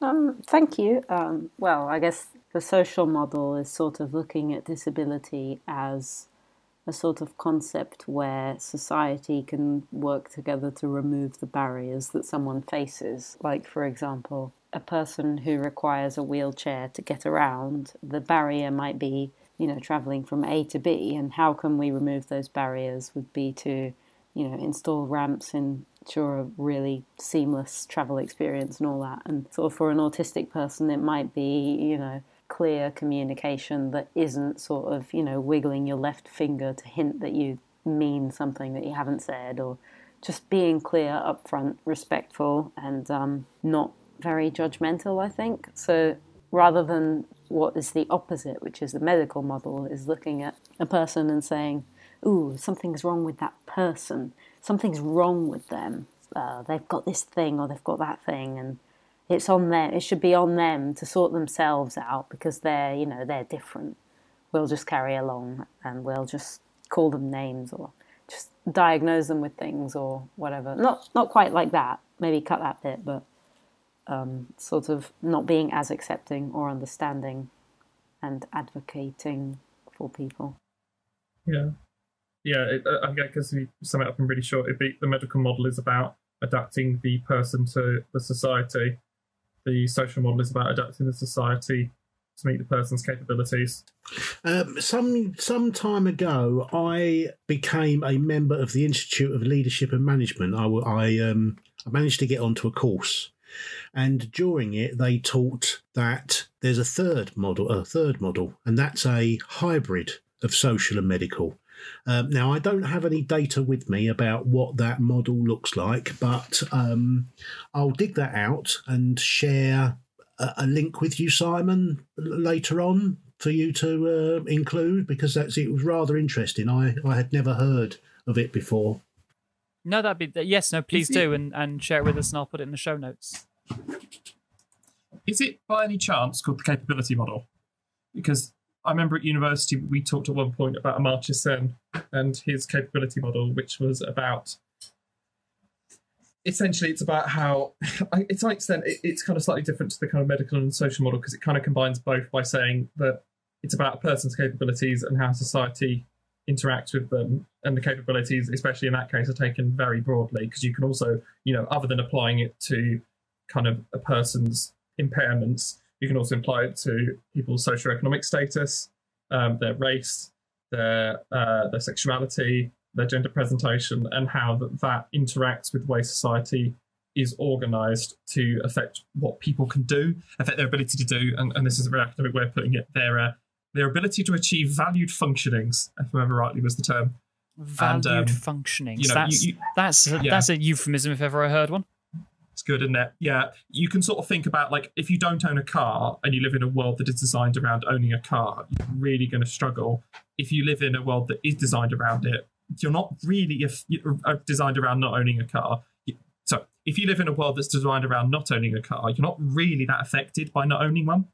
Um, thank you. Um, well, I guess the social model is sort of looking at disability as a sort of concept where society can work together to remove the barriers that someone faces. Like, for example, a person who requires a wheelchair to get around, the barrier might be you know, traveling from A to B, and how can we remove those barriers would be to, you know, install ramps and ensure a really seamless travel experience and all that. And sort of for an autistic person, it might be, you know, clear communication that isn't sort of, you know, wiggling your left finger to hint that you mean something that you haven't said, or just being clear, upfront, respectful, and um, not very judgmental, I think. So rather than what is the opposite, which is the medical model, is looking at a person and saying, "Ooh, something's wrong with that person. Something's wrong with them. Uh, they've got this thing or they've got that thing, and it's on them. It should be on them to sort themselves out because they're, you know, they're different. We'll just carry along and we'll just call them names or just diagnose them with things or whatever. Not not quite like that. Maybe cut that bit, but." Um, sort of not being as accepting or understanding and advocating for people. Yeah. Yeah, it, uh, I guess we sum it up in really short, it be, the medical model is about adapting the person to the society. The social model is about adapting the society to meet the person's capabilities. Um, some some time ago, I became a member of the Institute of Leadership and Management. I, I, um, I managed to get onto a course, and during it, they taught that there's a third model, a third model, and that's a hybrid of social and medical. Um, now, I don't have any data with me about what that model looks like, but um, I'll dig that out and share a, a link with you, Simon, later on for you to uh, include because that's it was rather interesting. I, I had never heard of it before. No, that'd be yes. No, please do, and and share it with us, and I'll put it in the show notes. Is it by any chance called the capability model? Because I remember at university we talked at one point about Amartya Sen and his capability model, which was about essentially it's about how it's like extent it, it's kind of slightly different to the kind of medical and social model because it kind of combines both by saying that it's about a person's capabilities and how society interacts with them and the capabilities especially in that case are taken very broadly because you can also you know other than applying it to kind of a person's impairments you can also apply it to people's socioeconomic status um, their race their uh, their sexuality their gender presentation and how that, that interacts with the way society is organized to affect what people can do, affect their ability to do, and, and this is a very academic way of putting it, their uh, their ability to achieve valued functionings, if I remember rightly was the term. Valued um, functioning. you know, that's you- you- that's a, Yeah. that's a euphemism if ever I heard one. It's good, isn't it? Yeah. You can sort of think about like if you don't own a car and you live in a world that is designed around owning a car, you're really going to struggle. If you live in a world that is designed around it, you're not really if you're uh, designed around not owning a car. So if you live in a world that's designed around not owning a car, you're not really that affected by not owning one.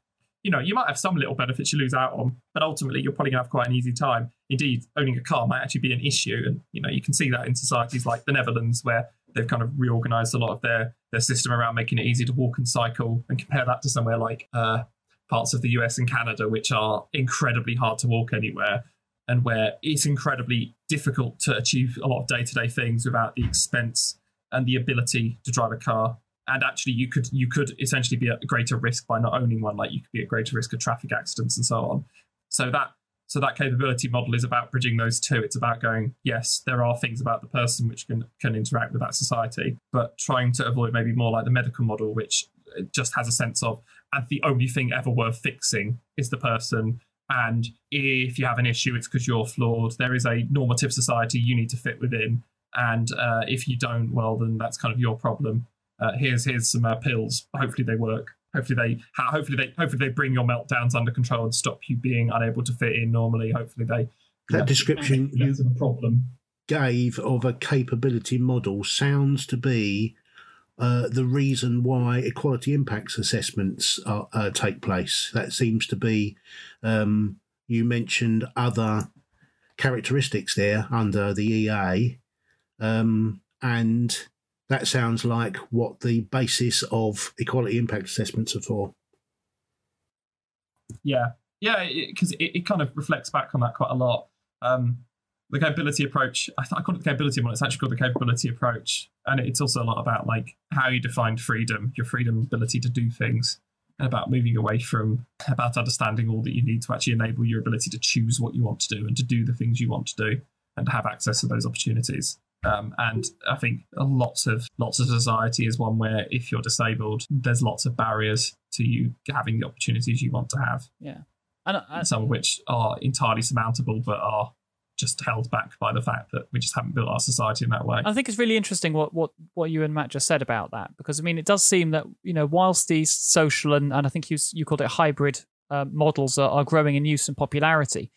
You know, you might have some little benefits you lose out on, but ultimately you're probably going to have quite an easy time. Indeed, owning a car might actually be an issue, and you know you can see that in societies like the Netherlands, where they've kind of reorganized a lot of their their system around making it easy to walk and cycle, and compare that to somewhere like uh, parts of the US and Canada, which are incredibly hard to walk anywhere, and where it's incredibly difficult to achieve a lot of day to day things without the expense and the ability to drive a car. And actually, you could you could essentially be at greater risk by not owning one. Like you could be at greater risk of traffic accidents and so on. So that so that capability model is about bridging those two. It's about going, yes, there are things about the person which can can interact with that society, but trying to avoid maybe more like the medical model, which just has a sense of, and the only thing ever worth fixing is the person. And if you have an issue, it's because you're flawed. There is a normative society you need to fit within, and uh, if you don't, well, then that's kind of your problem. Uh, here's here's some uh, pills. Hopefully they work. Hopefully they hopefully they hopefully they bring your meltdowns under control and stop you being unable to fit in normally. Hopefully they That description you a problem. gave of a capability model sounds to be uh, the reason why equality impacts assessments are, uh, take place. That seems to be, um, you mentioned other characteristics there under the EA, um, and that sounds like what the basis of equality impact assessments are for. Yeah, yeah, because it, it, kind of reflects back on that quite a lot. Um, the capability approach, I, th- I call it the capability model. It's actually called the capability approach, and it's also a lot about like how you define freedom, your freedom, ability to do things, and about moving away from about understanding all that you need to actually enable your ability to choose what you want to do and to do the things you want to do and to have access to those opportunities. Um, and I think lots of lots of society is one where if you're disabled, there's lots of barriers to you having the opportunities you want to have Yeah, and, and some of which are entirely surmountable but are just held back by the fact that we just haven't built our society in that way. I think it's really interesting what, what, what you and Matt just said about that because I mean it does seem that you know whilst these social and, and I think you you called it hybrid uh, models are, are growing in use and popularity,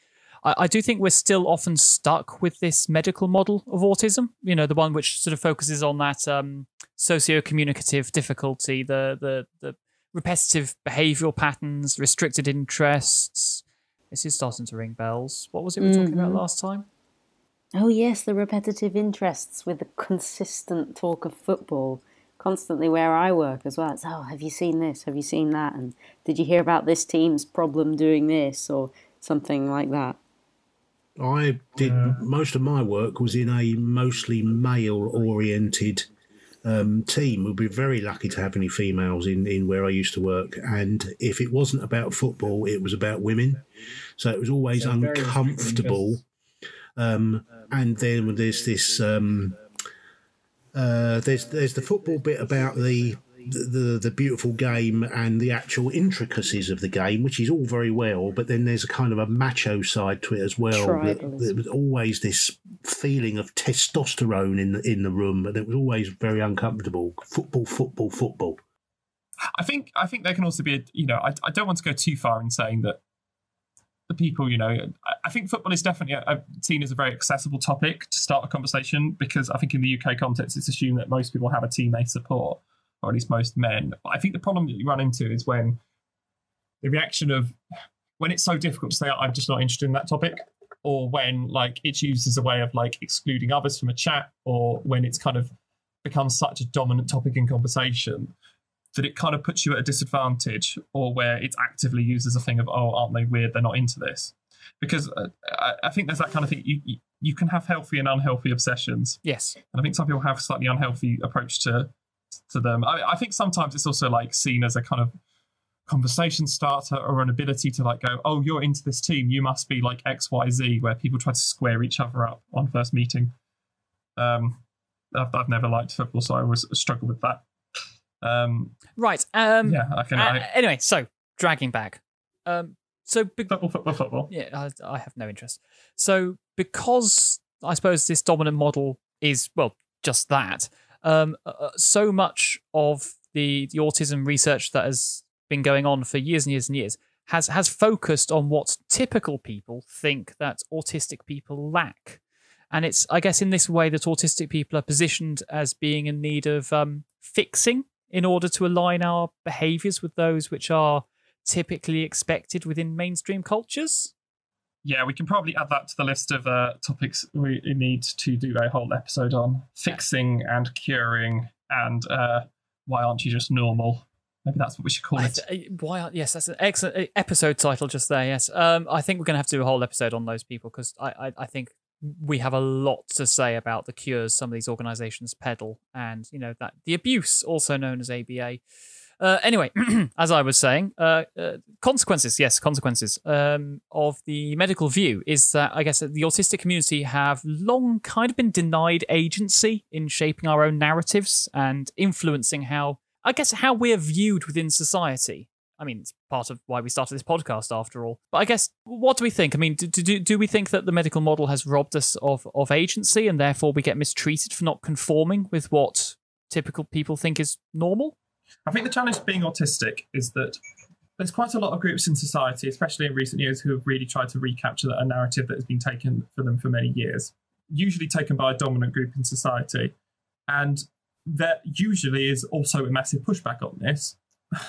I, I do think we're still often stuck with this medical model of autism. You know the one which sort of focuses on that um, socio-communicative difficulty, the the the repetitive behavioural patterns, restricted interests. This is starting to ring bells. What was it we were talking about Mhm. last time? Oh yes, the repetitive interests with the consistent talk of football constantly where I work as well. It's oh, have you seen this? Have you seen that? And did you hear about this team's problem doing this or something like that? I did Yeah. most of my work was in a mostly male oriented um, team. We'd be very lucky to have any females in, in where I used to work. And if it wasn't about football, it was about women. So it was always very uncomfortable. Um, and then there's this um, uh, there's there's the football bit about the, the the beautiful game and the actual intricacies of the game, which is all very well. But then there's a kind of a macho side to it as well. That- Tribalism. There was always this feeling of testosterone in the in the room, and it was always very uncomfortable. Football, football, football. I think I think there can also be a you know I, I don't want to go too far in saying that the people you know I, I think football is definitely a, a- seen as a very accessible topic to start a conversation because I think in the UK context it's assumed that most people have a team they support or at least most men. But I think the problem that you run into is when the reaction of when it's so difficult to say I'm just not interested in that topic or when like it's used as a way of like excluding others from a chat or when it's kind of becomes such a dominant topic in conversation that it kind of puts you at a disadvantage or where it's actively used as a thing of oh aren't they weird they're not into this because uh, I, I think there's that kind of thing you, you you can have healthy and unhealthy obsessions Yes. and I think some people have a slightly unhealthy approach to to them. I, I think sometimes it's also like seen as a kind of conversation starter or an ability to like go, oh, you're into this team, you must be like X, Y, Z, where people try to square each other up on first meeting. Um, I've, I've never liked football, so I always struggle with that. Um, Right. Um, yeah, I can. uh, I, anyway, so dragging back. Um, so be- football, football, football. yeah, I, I have no interest. So because I suppose this dominant model is well just that. Um, uh, uh, so much of the the autism research that has been going on for years and years and years has has focused on what typical people think that autistic people lack. And it's, I guess, in this way that autistic people are positioned as being in need of um, fixing in order to align our behaviors with those which are typically expected within mainstream cultures. Yeah, we can probably add that to the list of uh, topics we need to do a whole episode on fixing and curing and uh, why aren't you just normal? Maybe that's what we should call it. why? aren't- Yes, that's an excellent uh, episode title just there. Yes, um, I think we're going to have to do a whole episode on those people because I, I, I think we have a lot to say about the cures some of these organisations peddle, and you know that the abuse, also known as ABA. Uh, anyway, as I was saying, uh, uh, consequences, yes, consequences um, of the medical view is that I guess the autistic community have long kind of been denied agency in shaping our own narratives and influencing how, I guess, how we're viewed within society. I mean, it's part of why we started this podcast, after all. But I guess, what do we think? I mean, do, do, do we think that the medical model has robbed us of, of agency and therefore we get mistreated for not conforming with what typical people think is normal? I think the challenge being autistic is that there's quite a lot of groups in society, especially in recent years, who have really tried to recapture a narrative that has been taken for them for many years, usually taken by a dominant group in society. And there usually is also a massive pushback on this.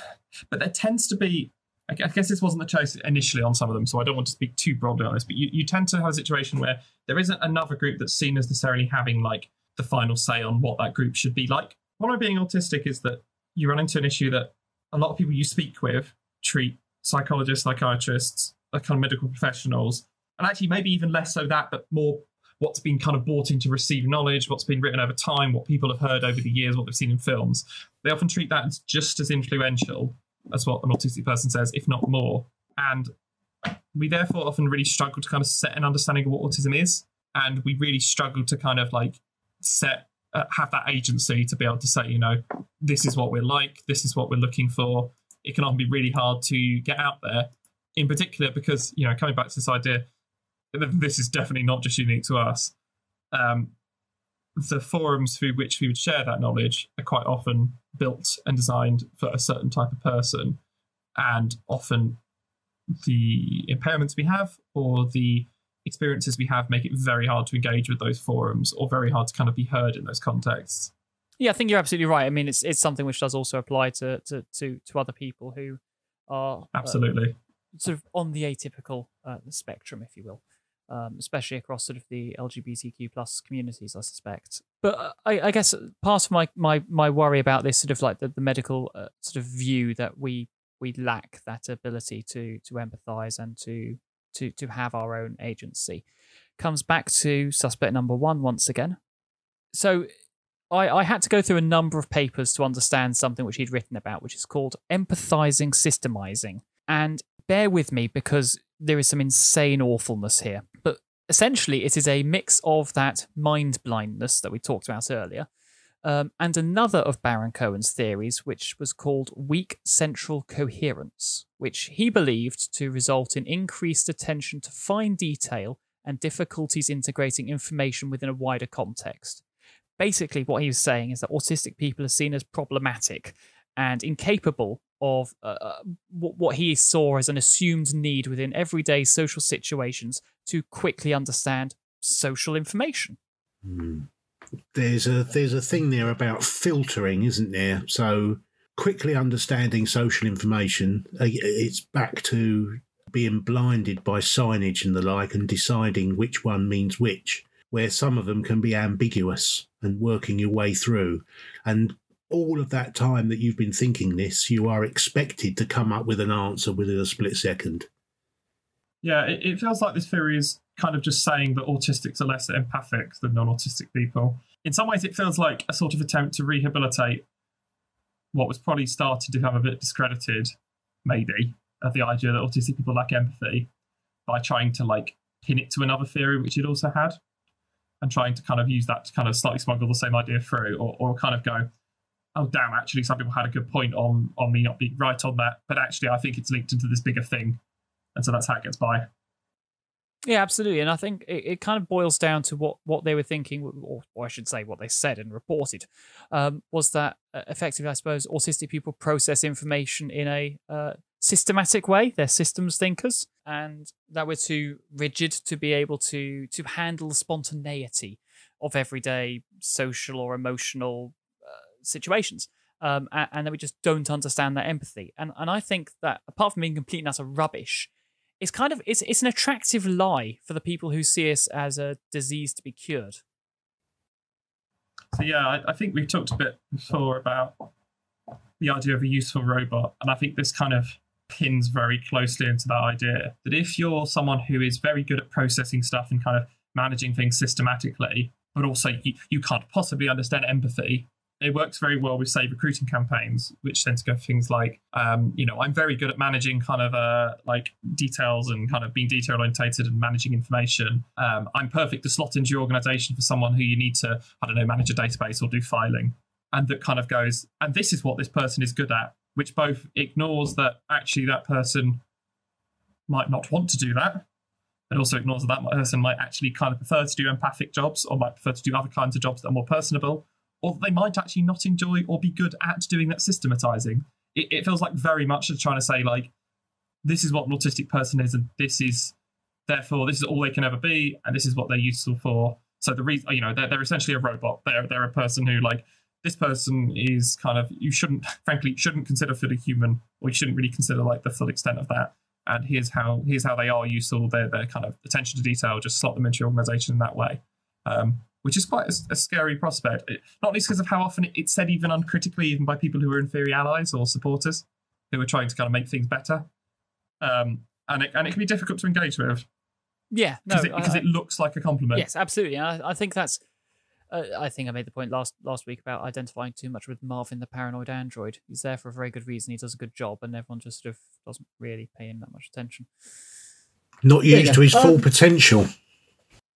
But there tends to be, I guess this wasn't the case initially on some of them, so I don't want to speak too broadly on this, but you, you tend to have a situation where there isn't another group that's seen as necessarily having like the final say on what that group should be like. One of being autistic is that you run into an issue that a lot of people you speak with treat psychologists, psychiatrists, kind of medical professionals, and actually maybe even less so that, but more what's been kind of brought in to receive knowledge, what's been written over time, what people have heard over the years, what they've seen in films. They often treat that as just as influential as what an autistic person says, if not more. And we therefore often really struggle to kind of set an understanding of what autism is, and we really struggle to kind of like set uh, have that agency to be able to say, you know, this is what we're like, this is what we're looking for. It can often be really hard to get out there, in particular because you know, coming back to this idea, this is definitely not just unique to us. Um, the forums through which we would share that knowledge are quite often built and designed for a certain type of person, and often the impairments we have or the experiences we have make it very hard to engage with those forums or very hard to kind of be heard in those contexts. Yeah, I think you're absolutely right. I mean, it's it's something which does also apply to to to, to other people who are uh, Absolutely. sort of on the atypical uh, spectrum, if you will, um, especially across sort of the LGBTQ plus communities, I suspect. But uh, I, I guess part of my, my my worry about this sort of like the, the medical uh, sort of view that we we lack that ability to to empathize and to to to have our own agency comes back to suspect number one once again. So I, I had to go through a number of papers to understand something which he'd written about, which is called empathizing systemizing. And bear with me because there is some insane awfulness here. But essentially, it is a mix of that mind blindness that we talked about earlier, um, and another of Baron Cohen's theories, which was called weak central coherence, which he believed to result in increased attention to fine detail and difficulties integrating information within a wider context. Basically, what he was saying is that autistic people are seen as problematic and incapable of uh, uh what he saw as an assumed need within everyday social situations to quickly understand social information. Mm. There's a there's a thing there about filtering, isn't there? So quickly understanding social information, uh, it's back to being blinded by signage and the like, and deciding which one means which. Where some of them can be ambiguous and working your way through, and all of that time that you've been thinking this, you are expected to come up with an answer within a split second. Yeah, it, it feels like this theory is kind of just saying that autistics are less empathic than non autistic people. In some ways, it feels like a sort of attempt to rehabilitate what was probably started to become a bit discredited, maybe, of the idea that autistic people lack empathy by trying to like pin it to another theory which it also had and trying to kind of use that to kind of slightly smuggle the same idea through or, or kind of go oh damn actually some people had a good point on on me not being right on that but actually i think it's linked into this bigger thing and so that's how it gets by yeah absolutely and i think it, it kind of boils down to what what they were thinking or, or i should say what they said and reported um, was that uh, effectively i suppose autistic people process information in a uh, systematic way they're systems thinkers and that we're too rigid to be able to to handle the spontaneity of everyday social or emotional situations. Um, and, and, that we just don't understand that empathy. And and I think that apart from being complete and utter rubbish, it's kind of it's it's an attractive lie for the people who see us as a disease to be cured. So yeah, I, I think we've talked a bit before about the idea of a useful robot, and I think this kind of pins very closely into that idea that if you're someone who is very good at processing stuff and kind of managing things systematically, but also you, you can't possibly understand empathy, it works very well with say recruiting campaigns which tend to go for things like um, you know i'm very good at managing kind of uh, like details and kind of being detail orientated and managing information. Um, i'm perfect to slot into your organization for someone who you need to i don't know manage a database or do filing. And that kind of goes and this is what this person is good at which both ignores that actually that person might not want to do that but also ignores that that person might actually kind of prefer to do empathic jobs or might prefer to do other kinds of jobs that are more personable or they might actually not enjoy or be good at doing that systematizing. It, it feels like very much trying to say like, this is what an autistic person is, and this is therefore this is all they can ever be, and this is what they're useful for. So the reason, you know, they're, they're essentially a robot. They're they're a person who like this person is kind of you shouldn't frankly shouldn't consider fully human, or you shouldn't really consider like the full extent of that. And here's how here's how they are useful. They're they're kind of attention to detail. Just slot them into your organization in that way. Um, which is quite a, a scary prospect. not least because of how often it's said, even uncritically, even by people who are inferior allies or supporters who are trying to kind of make things better. Um, and it, and it can be difficult to engage with. Yeah, no, it, because I, it looks like a compliment. Yes, absolutely. I, I think that's. Uh, I think I made the point last last week about identifying too much with Marvin, the paranoid android. He's there for a very good reason. He does a good job, and everyone just sort of doesn't really pay him that much attention. Not used to his um, full potential.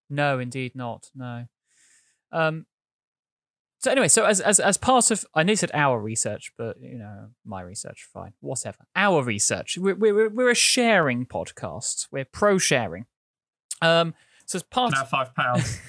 No, indeed not. No. Um, so anyway, so as as as part of I know said our research, but you know my research, fine, whatever. Our research, we're we're we're a sharing podcast. We're pro sharing. Um, so as part now five pounds.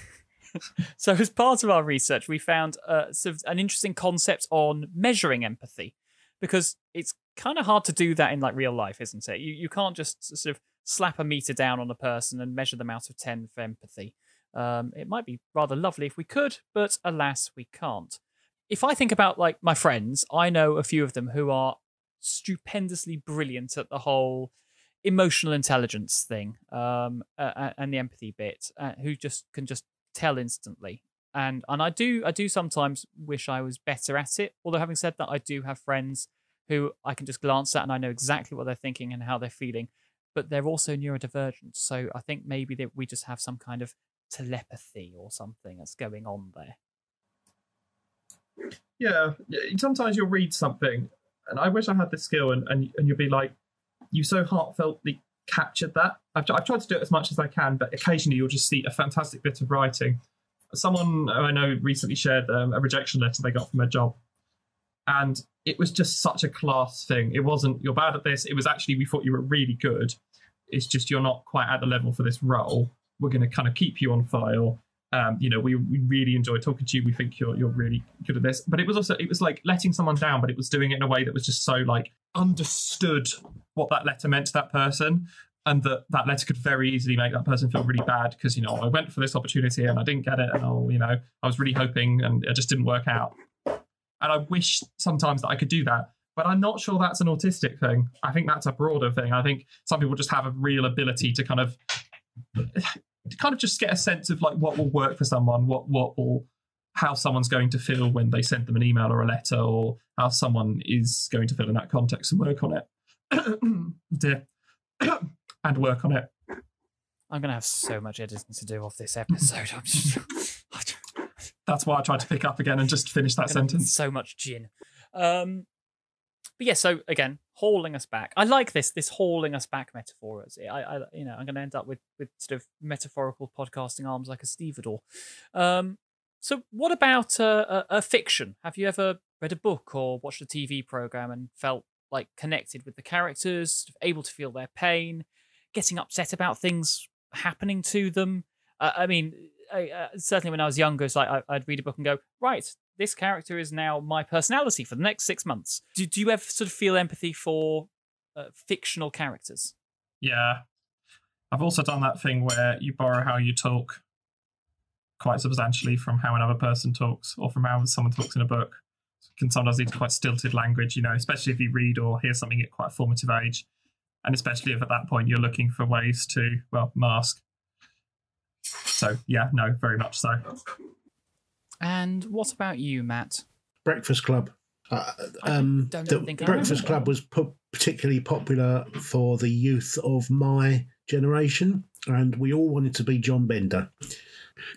so as part of our research, we found uh, sort of an interesting concept on measuring empathy, because it's kind of hard to do that in like real life, isn't it? You you can't just sort of slap a meter down on a person and measure them out of ten for empathy. Um, it might be rather lovely if we could, but alas, we can't. If I think about like my friends, I know a few of them who are stupendously brilliant at the whole emotional intelligence thing um, uh, and the empathy bit, uh, who just can just tell instantly. And and I do I do sometimes wish I was better at it. Although having said that, I do have friends who I can just glance at and I know exactly what they're thinking and how they're feeling. But they're also neurodivergent, so I think maybe that we just have some kind of telepathy or something that's going on there. Yeah, sometimes you'll read something, and I wish I had this skill, and, and, and you'll be like, you so heartfeltly captured that. I've, I've tried to do it as much as I can, but occasionally you'll just see a fantastic bit of writing. Someone I know recently shared um, a rejection letter they got from a job, and it was just such a class thing. It wasn't you're bad at this. It was actually we thought you were really good. It's just you're not quite at the level for this role. We're going to kind of keep you on file. Um, you know, we, we really enjoy talking to you. We think you're you're really good at this. But it was also it was like letting someone down, but it was doing it in a way that was just so like understood what that letter meant to that person, and that that letter could very easily make that person feel really bad because you know I went for this opportunity and I didn't get it, and oh you know I was really hoping and it just didn't work out. And I wish sometimes that I could do that. But I'm not sure that's an autistic thing. I think that's a broader thing. I think some people just have a real ability to kind of kind of just get a sense of like what will work for someone, what what will how someone's going to feel when they send them an email or a letter, or how someone is going to feel in that context and work on it. Dear. and work on it. I'm going to have so much editing to do off this episode. I'm just, That's why I tried to pick up again and just finish that sentence. So much gin. Um, but yeah, so again, hauling us back. I like this this hauling us back metaphor. I, I you know, I'm going to end up with with sort of metaphorical podcasting arms like a stevedore. Um, so what about uh, a, a fiction? Have you ever read a book or watched a TV program and felt like connected with the characters, sort of able to feel their pain, getting upset about things happening to them? Uh, I mean, I, uh, certainly when I was younger, it's like I, I'd read a book and go, right, this character is now my personality for the next six months. Do, do you ever sort of feel empathy for uh, fictional characters? Yeah. I've also done that thing where you borrow how you talk quite substantially from how another person talks or from how someone talks in a book. Can sometimes lead to quite stilted language, you know, especially if you read or hear something at quite a formative age. And especially if at that point you're looking for ways to, well, mask. So, yeah, no, very much so. And what about you, Matt? Breakfast Club. Uh, um, don't the think Breakfast Club was pu- particularly popular for the youth of my generation, and we all wanted to be John Bender.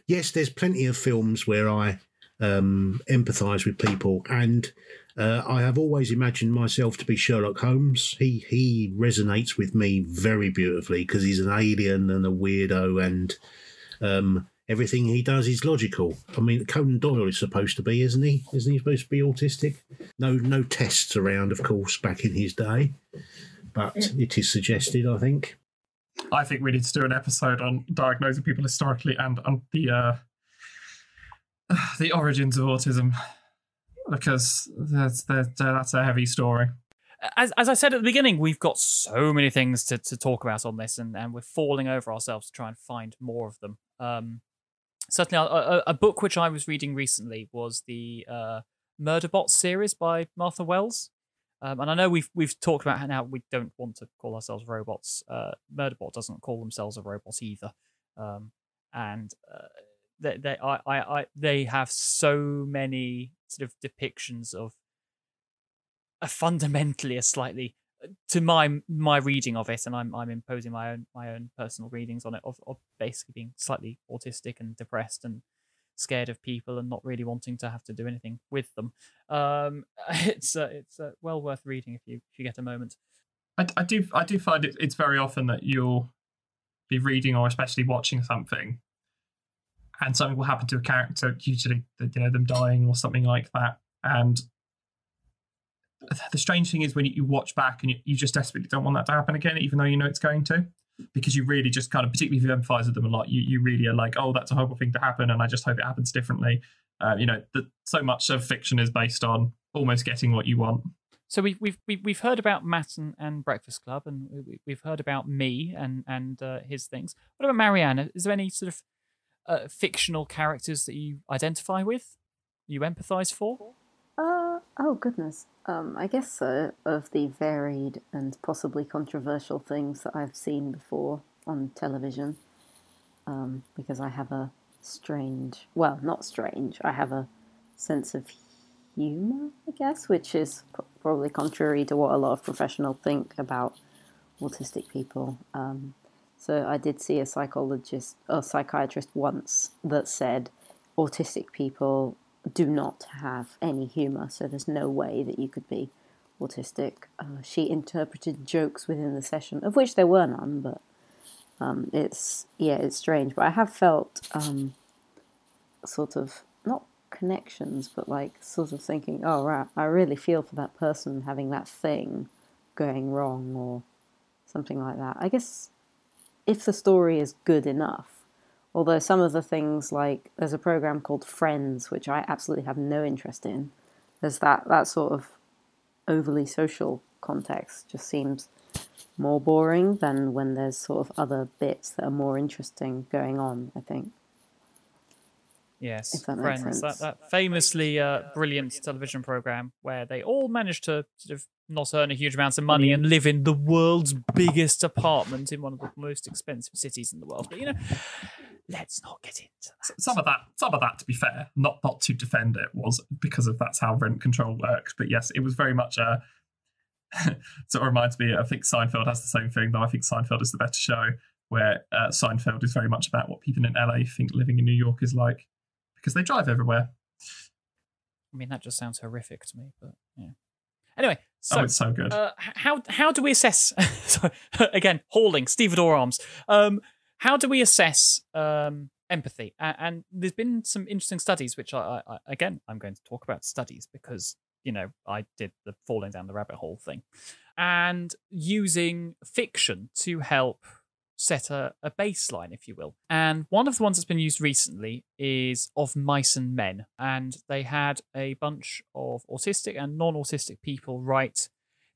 Yes, there's plenty of films where I um, empathise with people, and uh, I have always imagined myself to be Sherlock Holmes. He he resonates with me very beautifully because he's an alien and a weirdo, and um, everything he does is logical. I mean, Conan Doyle is supposed to be, isn't he? Isn't he supposed to be autistic? No, no tests around, of course, back in his day, but it is suggested. I think. I think we need to do an episode on diagnosing people historically and on the uh, the origins of autism because that's that's, that's a heavy story. As, as I said at the beginning, we've got so many things to, to talk about on this, and, and we're falling over ourselves to try and find more of them. Um, certainly, a, a, book which I was reading recently was the uh, Murderbot series by Martha Wells. Um, and I know we've we've talked about how now we don't want to call ourselves robots. Uh, Murderbot doesn't call themselves a robot either, um, and uh, they they I, I, I they have so many sort of depictions of a fundamentally a slightly to my my reading of it, and I'm I'm imposing my own my own personal readings on it of, of basically being slightly autistic and depressed and scared of people and not really wanting to have to do anything with them. Um, it's uh, it's uh, well worth reading if you if you get a moment. I, I do I do find it, it's very often that you'll be reading or especially watching something, and something will happen to a character, usually you know them dying or something like that, and the strange thing is when you watch back and you, you just desperately don't want that to happen again, even though you know it's going to, because you really just kind of, particularly if you emphasize with them a lot, you, you really are like, oh, that's a horrible thing to happen, and I just hope it happens differently. Uh, you know, the, so much of fiction is based on almost getting what you want. So we've we've we've heard about Matt and, and Breakfast Club, and we- we've heard about me and and uh, his things. What about Marianne? Is there any sort of uh, fictional characters that you identify with, you empathise for? Uh, oh goodness. Um, I guess so. Of the varied and possibly controversial things that I've seen before on television, um, because I have a strange, well, not strange. I have a sense of humor, I guess, which is probably contrary to what a lot of professionals think about autistic people. Um, so I did see a psychologist or psychiatrist once that said autistic people do not have any humour, so there's no way that you could be autistic. Uh, she interpreted jokes within the session, of which there were none, but um, it's yeah, it's strange. But I have felt um, sort of not connections, but like sort of thinking, oh right, I really feel for that person having that thing going wrong or something like that. I guess if the story is good enough, although some of the things like there's a program called Friends, which I absolutely have no interest in. There's that that sort of overly social context just seems more boring than when there's sort of other bits that are more interesting going on. I think. Yes, that Friends, that, that famously uh, brilliant television program where they all managed to sort of not earn a huge amount of money and live in the world's biggest apartment in one of the most expensive cities in the world. But you know, let's not get into that. some of that, some of that, to be fair, not not to defend it, was because of that's how rent control works. But yes, it was very much a. sort of reminds me. I think Seinfeld has the same thing, though. I think Seinfeld is the better show. Where uh, Seinfeld is very much about what people in LA think living in New York is like, because they drive everywhere. I mean, that just sounds horrific to me. But yeah. Anyway, so oh, it's so good. uh, how how do we assess? again, hauling stevedore arms. Um, how do we assess um, empathy? And, and there's been some interesting studies, which I, I again I'm going to talk about studies because you know I did the falling down the rabbit hole thing, and using fiction to help set a, a baseline, if you will. And one of the ones that's been used recently is of mice and men, and they had a bunch of autistic and non-autistic people write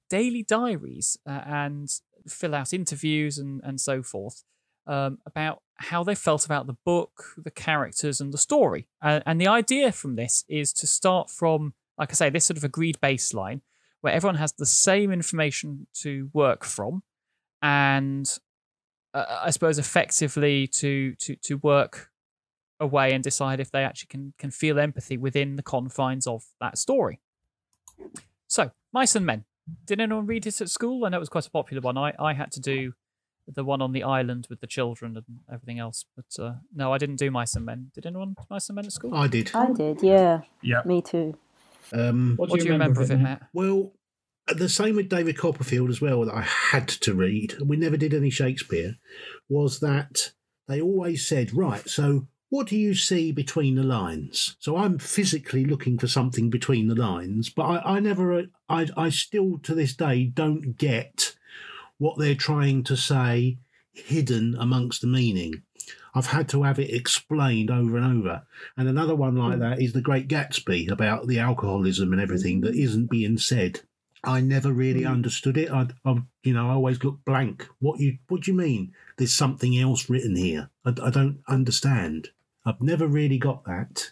daily diaries uh, and fill out interviews and, and so forth um, about how they felt about the book, the characters, and the story. Uh, and the idea from this is to start from, like I say, this sort of agreed baseline where everyone has the same information to work from, and uh, I suppose effectively to to to work away and decide if they actually can can feel empathy within the confines of that story. So, mice and men. Did anyone read it at school? I know it was quite a popular one. I, I had to do the one on the island with the children and everything else, but uh, no, I didn't do mice and men. Did anyone do mice and men at school? I did. I did, yeah, yeah, me too. Um, what, do you remember of it, Matt? Well, the same with David Copperfield as well that I had to read. and We never did any Shakespeare. Was that they always said, right? So, what do you see between the lines? So I'm physically looking for something between the lines, but I, I never, I, I still to this day don't get what they're trying to say hidden amongst the meaning. I've had to have it explained over and over. And another one like hmm. that is The Great Gatsby about the alcoholism and everything that isn't being said. I never really understood it. I, I, you know, I always look blank. What you, what do you mean? There's something else written here. I, I don't understand. I've never really got that.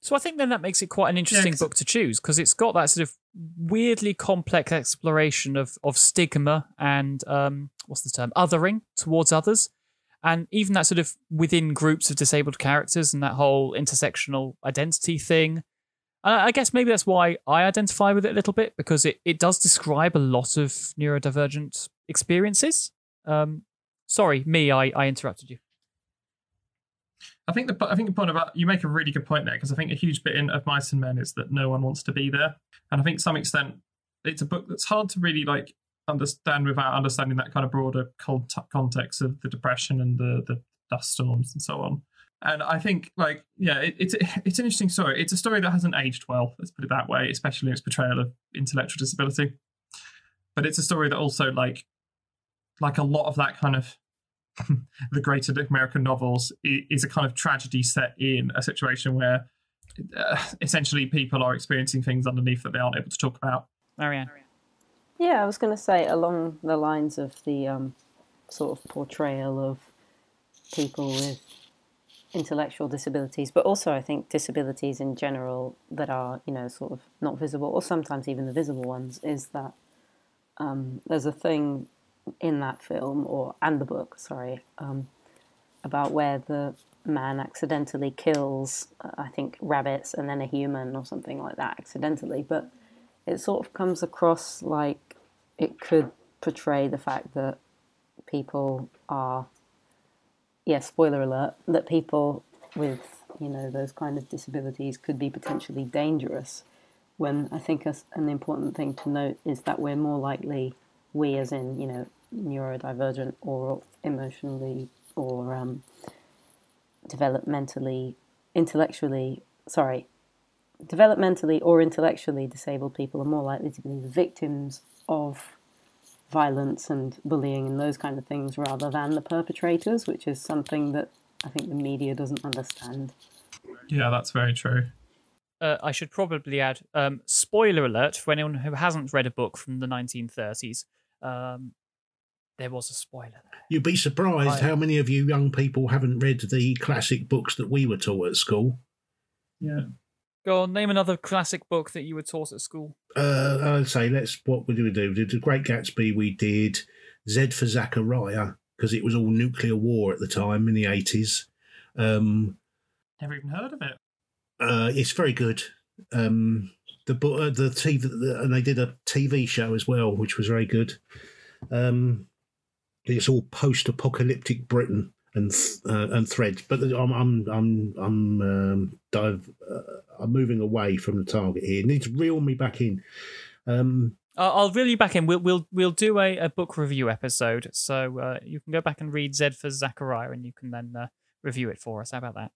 So I think then that makes it quite an interesting 'cause- book to choose because it's got that sort of weirdly complex exploration of of stigma and um, what's the term othering towards others, and even that sort of within groups of disabled characters and that whole intersectional identity thing. I guess maybe that's why I identify with it a little bit because it, it does describe a lot of neurodivergent experiences. Um, sorry, me, I, I interrupted you. I think the I think the point about you make a really good point there because I think a huge bit in of Mice and Men is that no one wants to be there, and I think to some extent it's a book that's hard to really like understand without understanding that kind of broader context of the depression and the the dust storms and so on. And I think like yeah, it, it's it's an interesting story. It's a story that hasn't aged well. Let's put it that way, especially its portrayal of intellectual disability. But it's a story that also like like a lot of that kind of the greater American novels is a kind of tragedy set in a situation where uh, essentially people are experiencing things underneath that they aren't able to talk about. Marianne. Yeah, I was going to say along the lines of the um, sort of portrayal of people with intellectual disabilities, but also I think disabilities in general that are, you know, sort of not visible, or sometimes even the visible ones, is that um, there's a thing in that film or and the book, sorry, um, about where the man accidentally kills, uh, I think, rabbits and then a human or something like that accidentally, but it sort of comes across like it could portray the fact that people are, yeah, spoiler alert, that people with you know those kind of disabilities could be potentially dangerous. When I think an important thing to note is that we're more likely, we as in you know neurodivergent or emotionally or um, developmentally, intellectually, sorry, developmentally or intellectually disabled people are more likely to be victims of violence and bullying and those kind of things rather than the perpetrators, which is something that I think the media doesn't understand. Yeah, that's very true. Uh, I should probably add um, spoiler alert for anyone who hasn't read a book from the 1930s. Um, there was a spoiler there. You'd be surprised I, how many of you young people haven't read the classic books that we were taught at school. Yeah. Go on, name another classic book that you were taught at school. Uh, I'd say let's. What would we do? We did The Great Gatsby. We did Z for Zachariah because it was all nuclear war at the time in the eighties. Um, Never even heard of it. Uh, it's very good. Um, the book, uh, the TV, the, and they did a TV show as well, which was very good. Um, it's all post-apocalyptic Britain and uh, and threads, but I'm I'm I'm I'm um, dive, uh, I'm moving away from the target here. Need to reel me back in. Um, I'll reel you back in. We'll we'll we'll do a, a book review episode, so uh, you can go back and read Zed for Zachariah, and you can then uh, review it for us. How about that?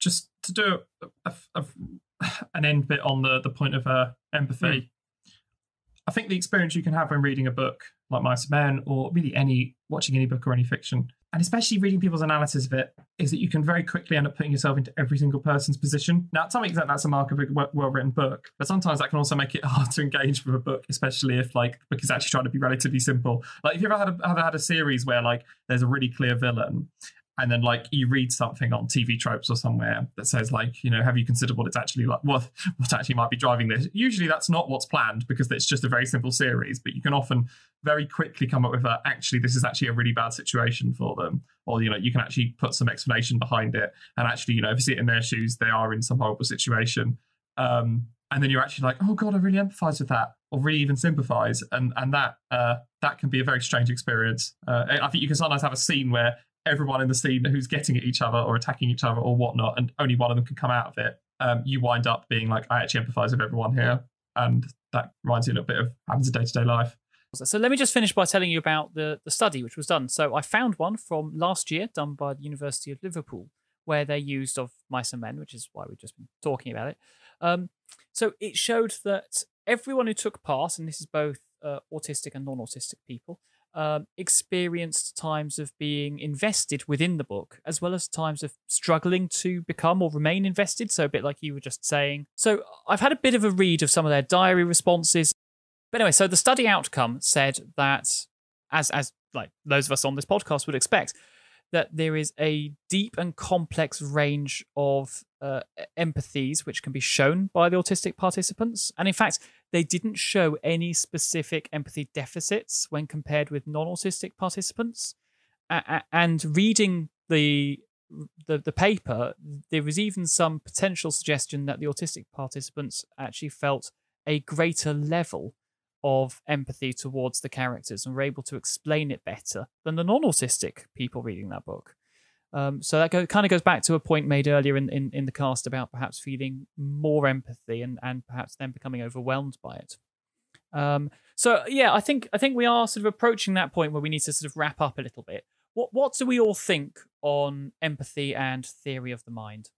Just to do a, a, a, an end bit on the the point of uh, empathy. Mm. I think the experience you can have when reading a book like Mice and Men, or really any watching any book or any fiction, and especially reading people's analysis of it, is that you can very quickly end up putting yourself into every single person's position. Now, to some extent, that's a mark of a well written book, but sometimes that can also make it hard to engage with a book, especially if like the book is actually trying to be relatively simple. Like, if you've ever had a, ever had a series where like there's a really clear villain and then like you read something on TV tropes or somewhere that says like you know have you considered what it's actually like what what actually might be driving this? Usually that's not what's planned because it's just a very simple series but you can often very quickly come up with a actually this is actually a really bad situation for them or you know you can actually put some explanation behind it and actually you know if you see it in their shoes they are in some horrible situation. Um, and then you're actually like oh god I really empathize with that or really even sympathize. And and that uh, that can be a very strange experience. Uh, I think you can sometimes have a scene where everyone in the scene who's getting at each other or attacking each other or whatnot, and only one of them can come out of it, um, you wind up being like, I actually empathize with everyone here. And that reminds you a little bit of happens in day to day life. So let me just finish by telling you about the, the study which was done. So I found one from last year done by the University of Liverpool, where they used of mice and men, which is why we've just been talking about it. Um, so it showed that everyone who took part, and this is both uh, autistic and non-autistic people, um, experienced times of being invested within the book, as well as times of struggling to become or remain invested. So, a bit like you were just saying. So, I've had a bit of a read of some of their diary responses. But anyway, so the study outcome said that, as as like those of us on this podcast would expect, that there is a deep and complex range of uh, empathies which can be shown by the autistic participants. And in fact, they didn't show any specific empathy deficits when compared with non autistic participants. and reading the, the, the paper, there was even some potential suggestion that the autistic participants actually felt a greater level of empathy towards the characters and were able to explain it better than the non-autistic people reading that book. Um, so that go, kind of goes back to a point made earlier in, in, in the cast about perhaps feeling more empathy and, and perhaps then becoming overwhelmed by it. Um, so yeah, I think I think we are sort of approaching that point where we need to sort of wrap up a little bit. What what do we all think on empathy and theory of the mind?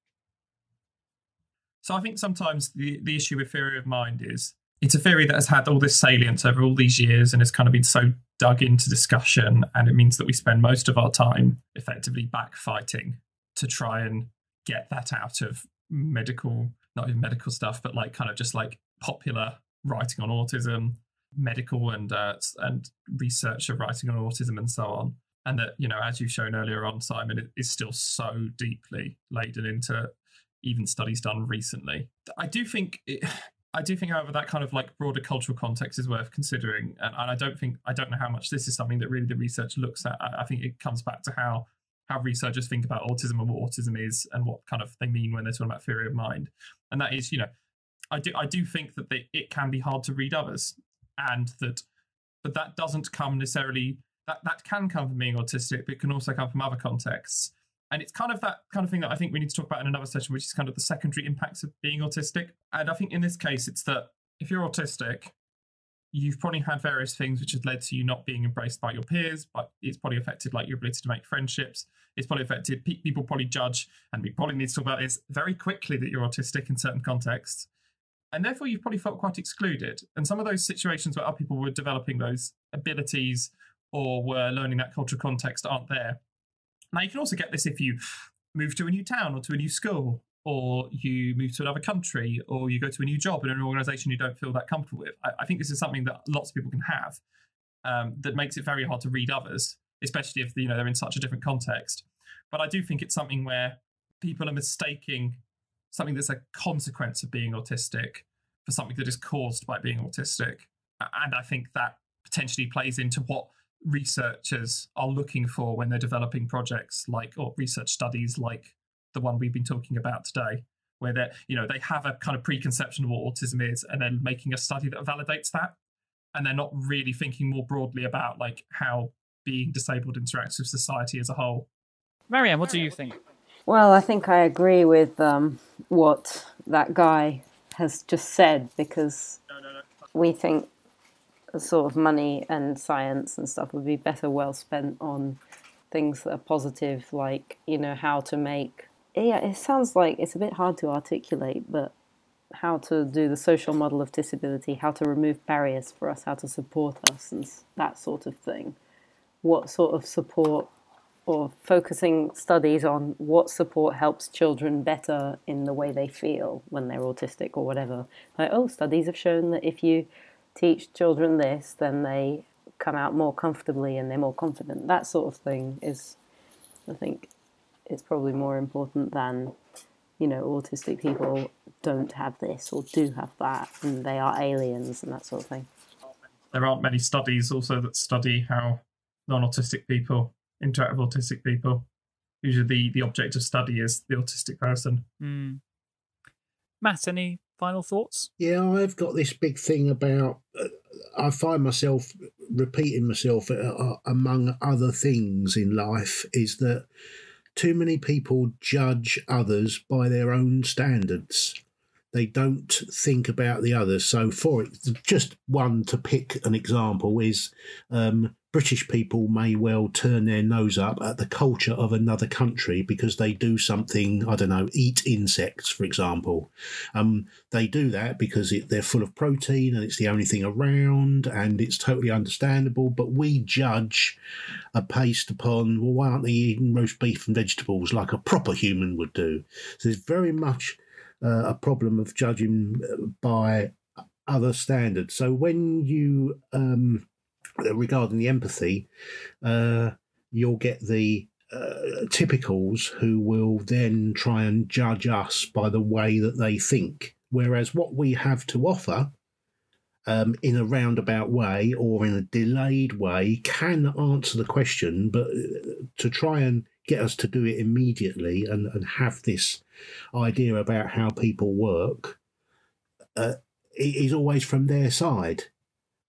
So I think sometimes the, the issue with theory of mind is it's a theory that has had all this salience over all these years and has kind of been so dug into discussion. And it means that we spend most of our time effectively backfighting to try and get that out of medical, not even medical stuff, but like kind of just like popular writing on autism, medical and uh, and researcher writing on autism and so on. And that, you know, as you've shown earlier on, Simon, it is still so deeply laden into even studies done recently. I do think it, I do think, however, that kind of like broader cultural context is worth considering, and, and I don't think I don't know how much this is something that really the research looks at. I, I, think it comes back to how how researchers think about autism and what autism is, and what kind of they mean when they're talking about theory of mind, and that is, you know, I do I do think that they, it can be hard to read others, and that, but that doesn't come necessarily that that can come from being autistic, but it can also come from other contexts. And it's kind of that kind of thing that I think we need to talk about in another session, which is kind of the secondary impacts of being autistic. And I think in this case, it's that if you're autistic, you've probably had various things which have led to you not being embraced by your peers, but it's probably affected like your ability to make friendships. It's probably affected people probably judge, and we probably need to talk about this very quickly that you're autistic in certain contexts. And therefore, you've probably felt quite excluded. And some of those situations where other people were developing those abilities or were learning that cultural context aren't there. Now, you can also get this if you move to a new town or to a new school, or you move to another country, or you go to a new job in an organization you don't feel that comfortable with. I, I think this is something that lots of people can have um, that makes it very hard to read others, especially if you know they're in such a different context. But I do think it's something where people are mistaking something that's a consequence of being autistic for something that is caused by being autistic. And I think that potentially plays into what researchers are looking for when they're developing projects like or research studies like the one we've been talking about today where they you know they have a kind of preconception of what autism is and then making a study that validates that. And they're not really thinking more broadly about like how being disabled interacts with society as a whole. Marianne what do you think? Well i think i agree with um, what that guy has just said because no, no, no. we think sort of money and science and stuff would be better well spent on things that are positive, like you know how to make. Yeah, it sounds like it's a bit hard to articulate, but how to do the social model of disability, how to remove barriers for us, how to support us, and that sort of thing. What sort of support or focusing studies on what support helps children better in the way they feel when they're autistic or whatever. Like, oh, studies have shown that if you teach children this, then they come out more comfortably and they're more confident. That sort of thing is, I think, it's probably more important than, you know, autistic people don't have this or do have that and they are aliens and that sort of thing. There aren't many studies also that study how non autistic people interact with autistic people. Usually the, the object of study is the autistic person. Mm. Matt, any final thoughts? Yeah, I've got this big thing about. Uh, I find myself repeating myself uh, uh, among other things in life is that too many people judge others by their own standards. They don't think about the others. So, for it, just one to pick an example is um, British people may well turn their nose up at the culture of another country because they do something, I don't know, eat insects, for example. Um, they do that because it, they're full of protein and it's the only thing around and it's totally understandable. But we judge a based upon, well, why aren't they eating roast beef and vegetables like a proper human would do? So there's very much uh, a problem of judging uh, by other standards. So when you. Um, regarding the empathy, uh, you'll get the uh, typicals who will then try and judge us by the way that they think. Whereas what we have to offer um, in a roundabout way or in a delayed way can answer the question, but uh, to try and get us to do it immediately and, and have this idea about how people work uh, is always from their side.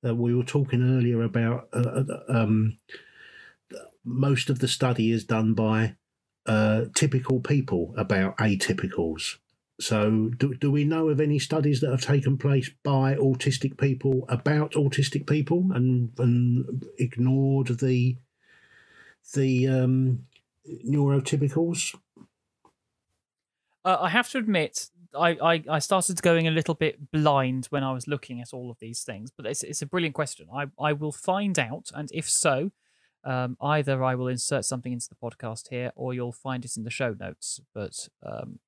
Uh, we were talking earlier about uh, uh, um, most of the study is done by uh, typical people about atypicals. So, do, do we know of any studies that have taken place by autistic people about autistic people and and ignored the the um, neurotypicals? Uh, I have to admit I, I, I started going a little bit blind when I was looking at all of these things, but it's, it's a brilliant question. I, I will find out, and if so, um, either I will insert something into the podcast here, or you'll find it in the show notes. But um,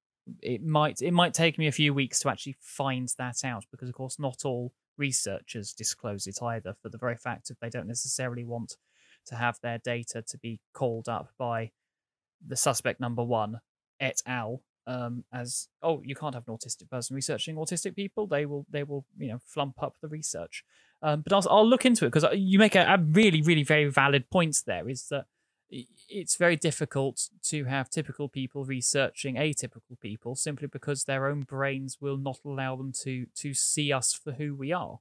it might it might take me a few weeks to actually find that out, because of course not all researchers disclose it either, for the very fact that they don't necessarily want to have their data to be called up by the suspect number one et al um, as oh you can't have an autistic person researching autistic people. They will they will you know flump up the research. Um, but I'll, I'll look into it because uh, you make a, a, really really very valid points there is that it's very difficult to have typical people researching atypical people simply because their own brains will not allow them to to see us for who we are.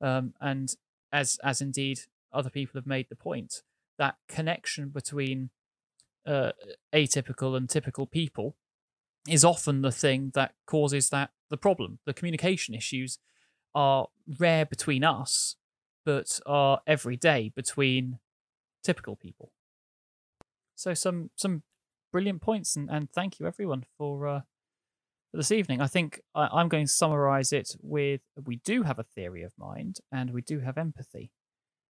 Um, and as as indeed other people have made the point that connection between uh, atypical and typical people is often the thing that causes that the problem. The communication issues are rare between us, but are every day between typical people. So some some brilliant points, and, and thank you everyone for uh, for this evening. I think I, I'm going to summarize it with we do have a theory of mind, and we do have empathy.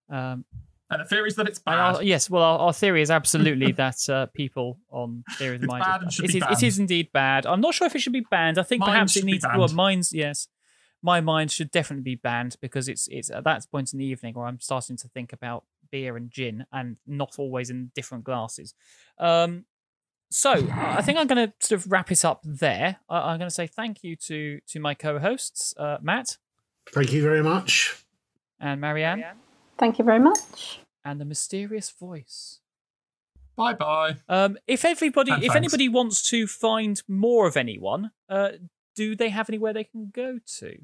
Um, And the theory is that it's bad. our- yes, well, our, our theory is absolutely that uh, people on theory of the It's mind. bad and should it, be is, it banned. is indeed bad. I'm not sure if it should be banned. I think Mine perhaps it should be needs. Well, banned. mine's yes. My mind should definitely be banned because it's it's at that point in the evening where I'm starting to think about beer and gin and not always in different glasses. Um, so I think I'm going to sort of wrap it up there. I, I'm going to say thank you to to my co-hosts uh, Matt Thank you very much. and Marianne Thank you very much. and the mysterious voice. Bye bye. Um, if everybody, And if thanks. anybody wants to find more of anyone, uh, do they have anywhere they can go to?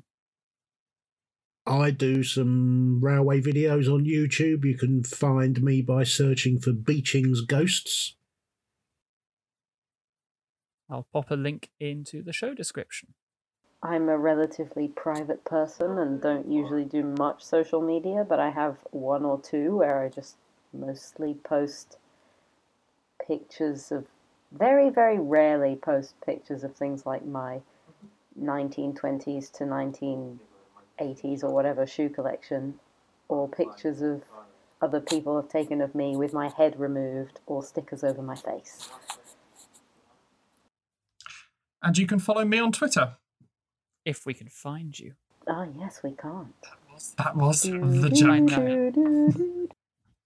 I do some railway videos on YouTube. You can find me by searching for Beeching's Ghosts. I'll pop a link into the show description. I'm a relatively private person and don't usually do much social media, but I have one or two where I just mostly post pictures of, very, very rarely post pictures of things like my 1920s to 1980s or whatever shoe collection, or pictures of other people have taken of me with my head removed or stickers over my face. And you can follow me on Twitter. If we can find you. Ah, yes, we can't. That was the I joke.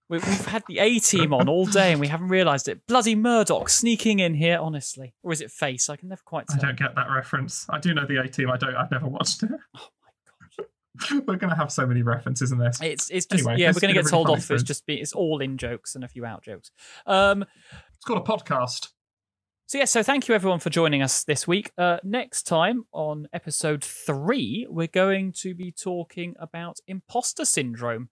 We, we've had the A team on all day and we haven't realised it. Bloody Murdock sneaking in here, honestly. Or is it Face? I can never quite I don't get that reference. I do know the A team. I don't. I've never watched it. Oh my god. We're going to have so many references in this. It's it's just Anyway, yeah, this we're gonna get a told off. funny It's just be it's all in jokes and a few out jokes. Um, It's called a podcast. So yeah, so thank you everyone for joining us this week. Uh, next time on episode three, we're going to be talking about imposter syndrome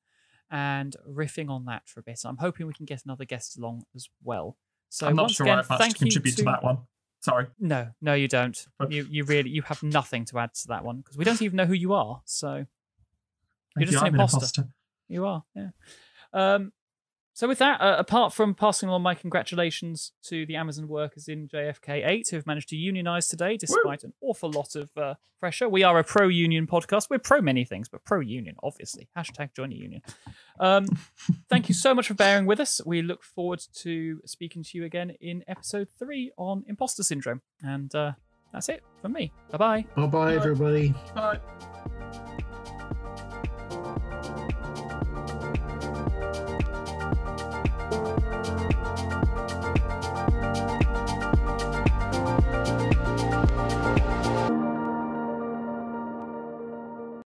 and riffing on that for a bit. I'm hoping we can get another guest along as well. So I'm not sure again, I have much to contribute you to... that one. Sorry. No, no, you don't. You you really you have nothing to add to that one because we don't even know who you are. So Thank just you. an I'm an imposter. imposter. you are, yeah. Um, so with that, uh, apart from passing on my congratulations to the Amazon workers in JFK 8 who have managed to unionize today despite an awful lot of uh, pressure, we are a pro-union podcast. We're pro many things, but pro-union, obviously. Hashtag join a union. Um, thank you so much for bearing with us. We look forward to speaking to you again in episode three on imposter syndrome. And uh, that's it from me. Bye-bye. Bye bye, everybody. Bye.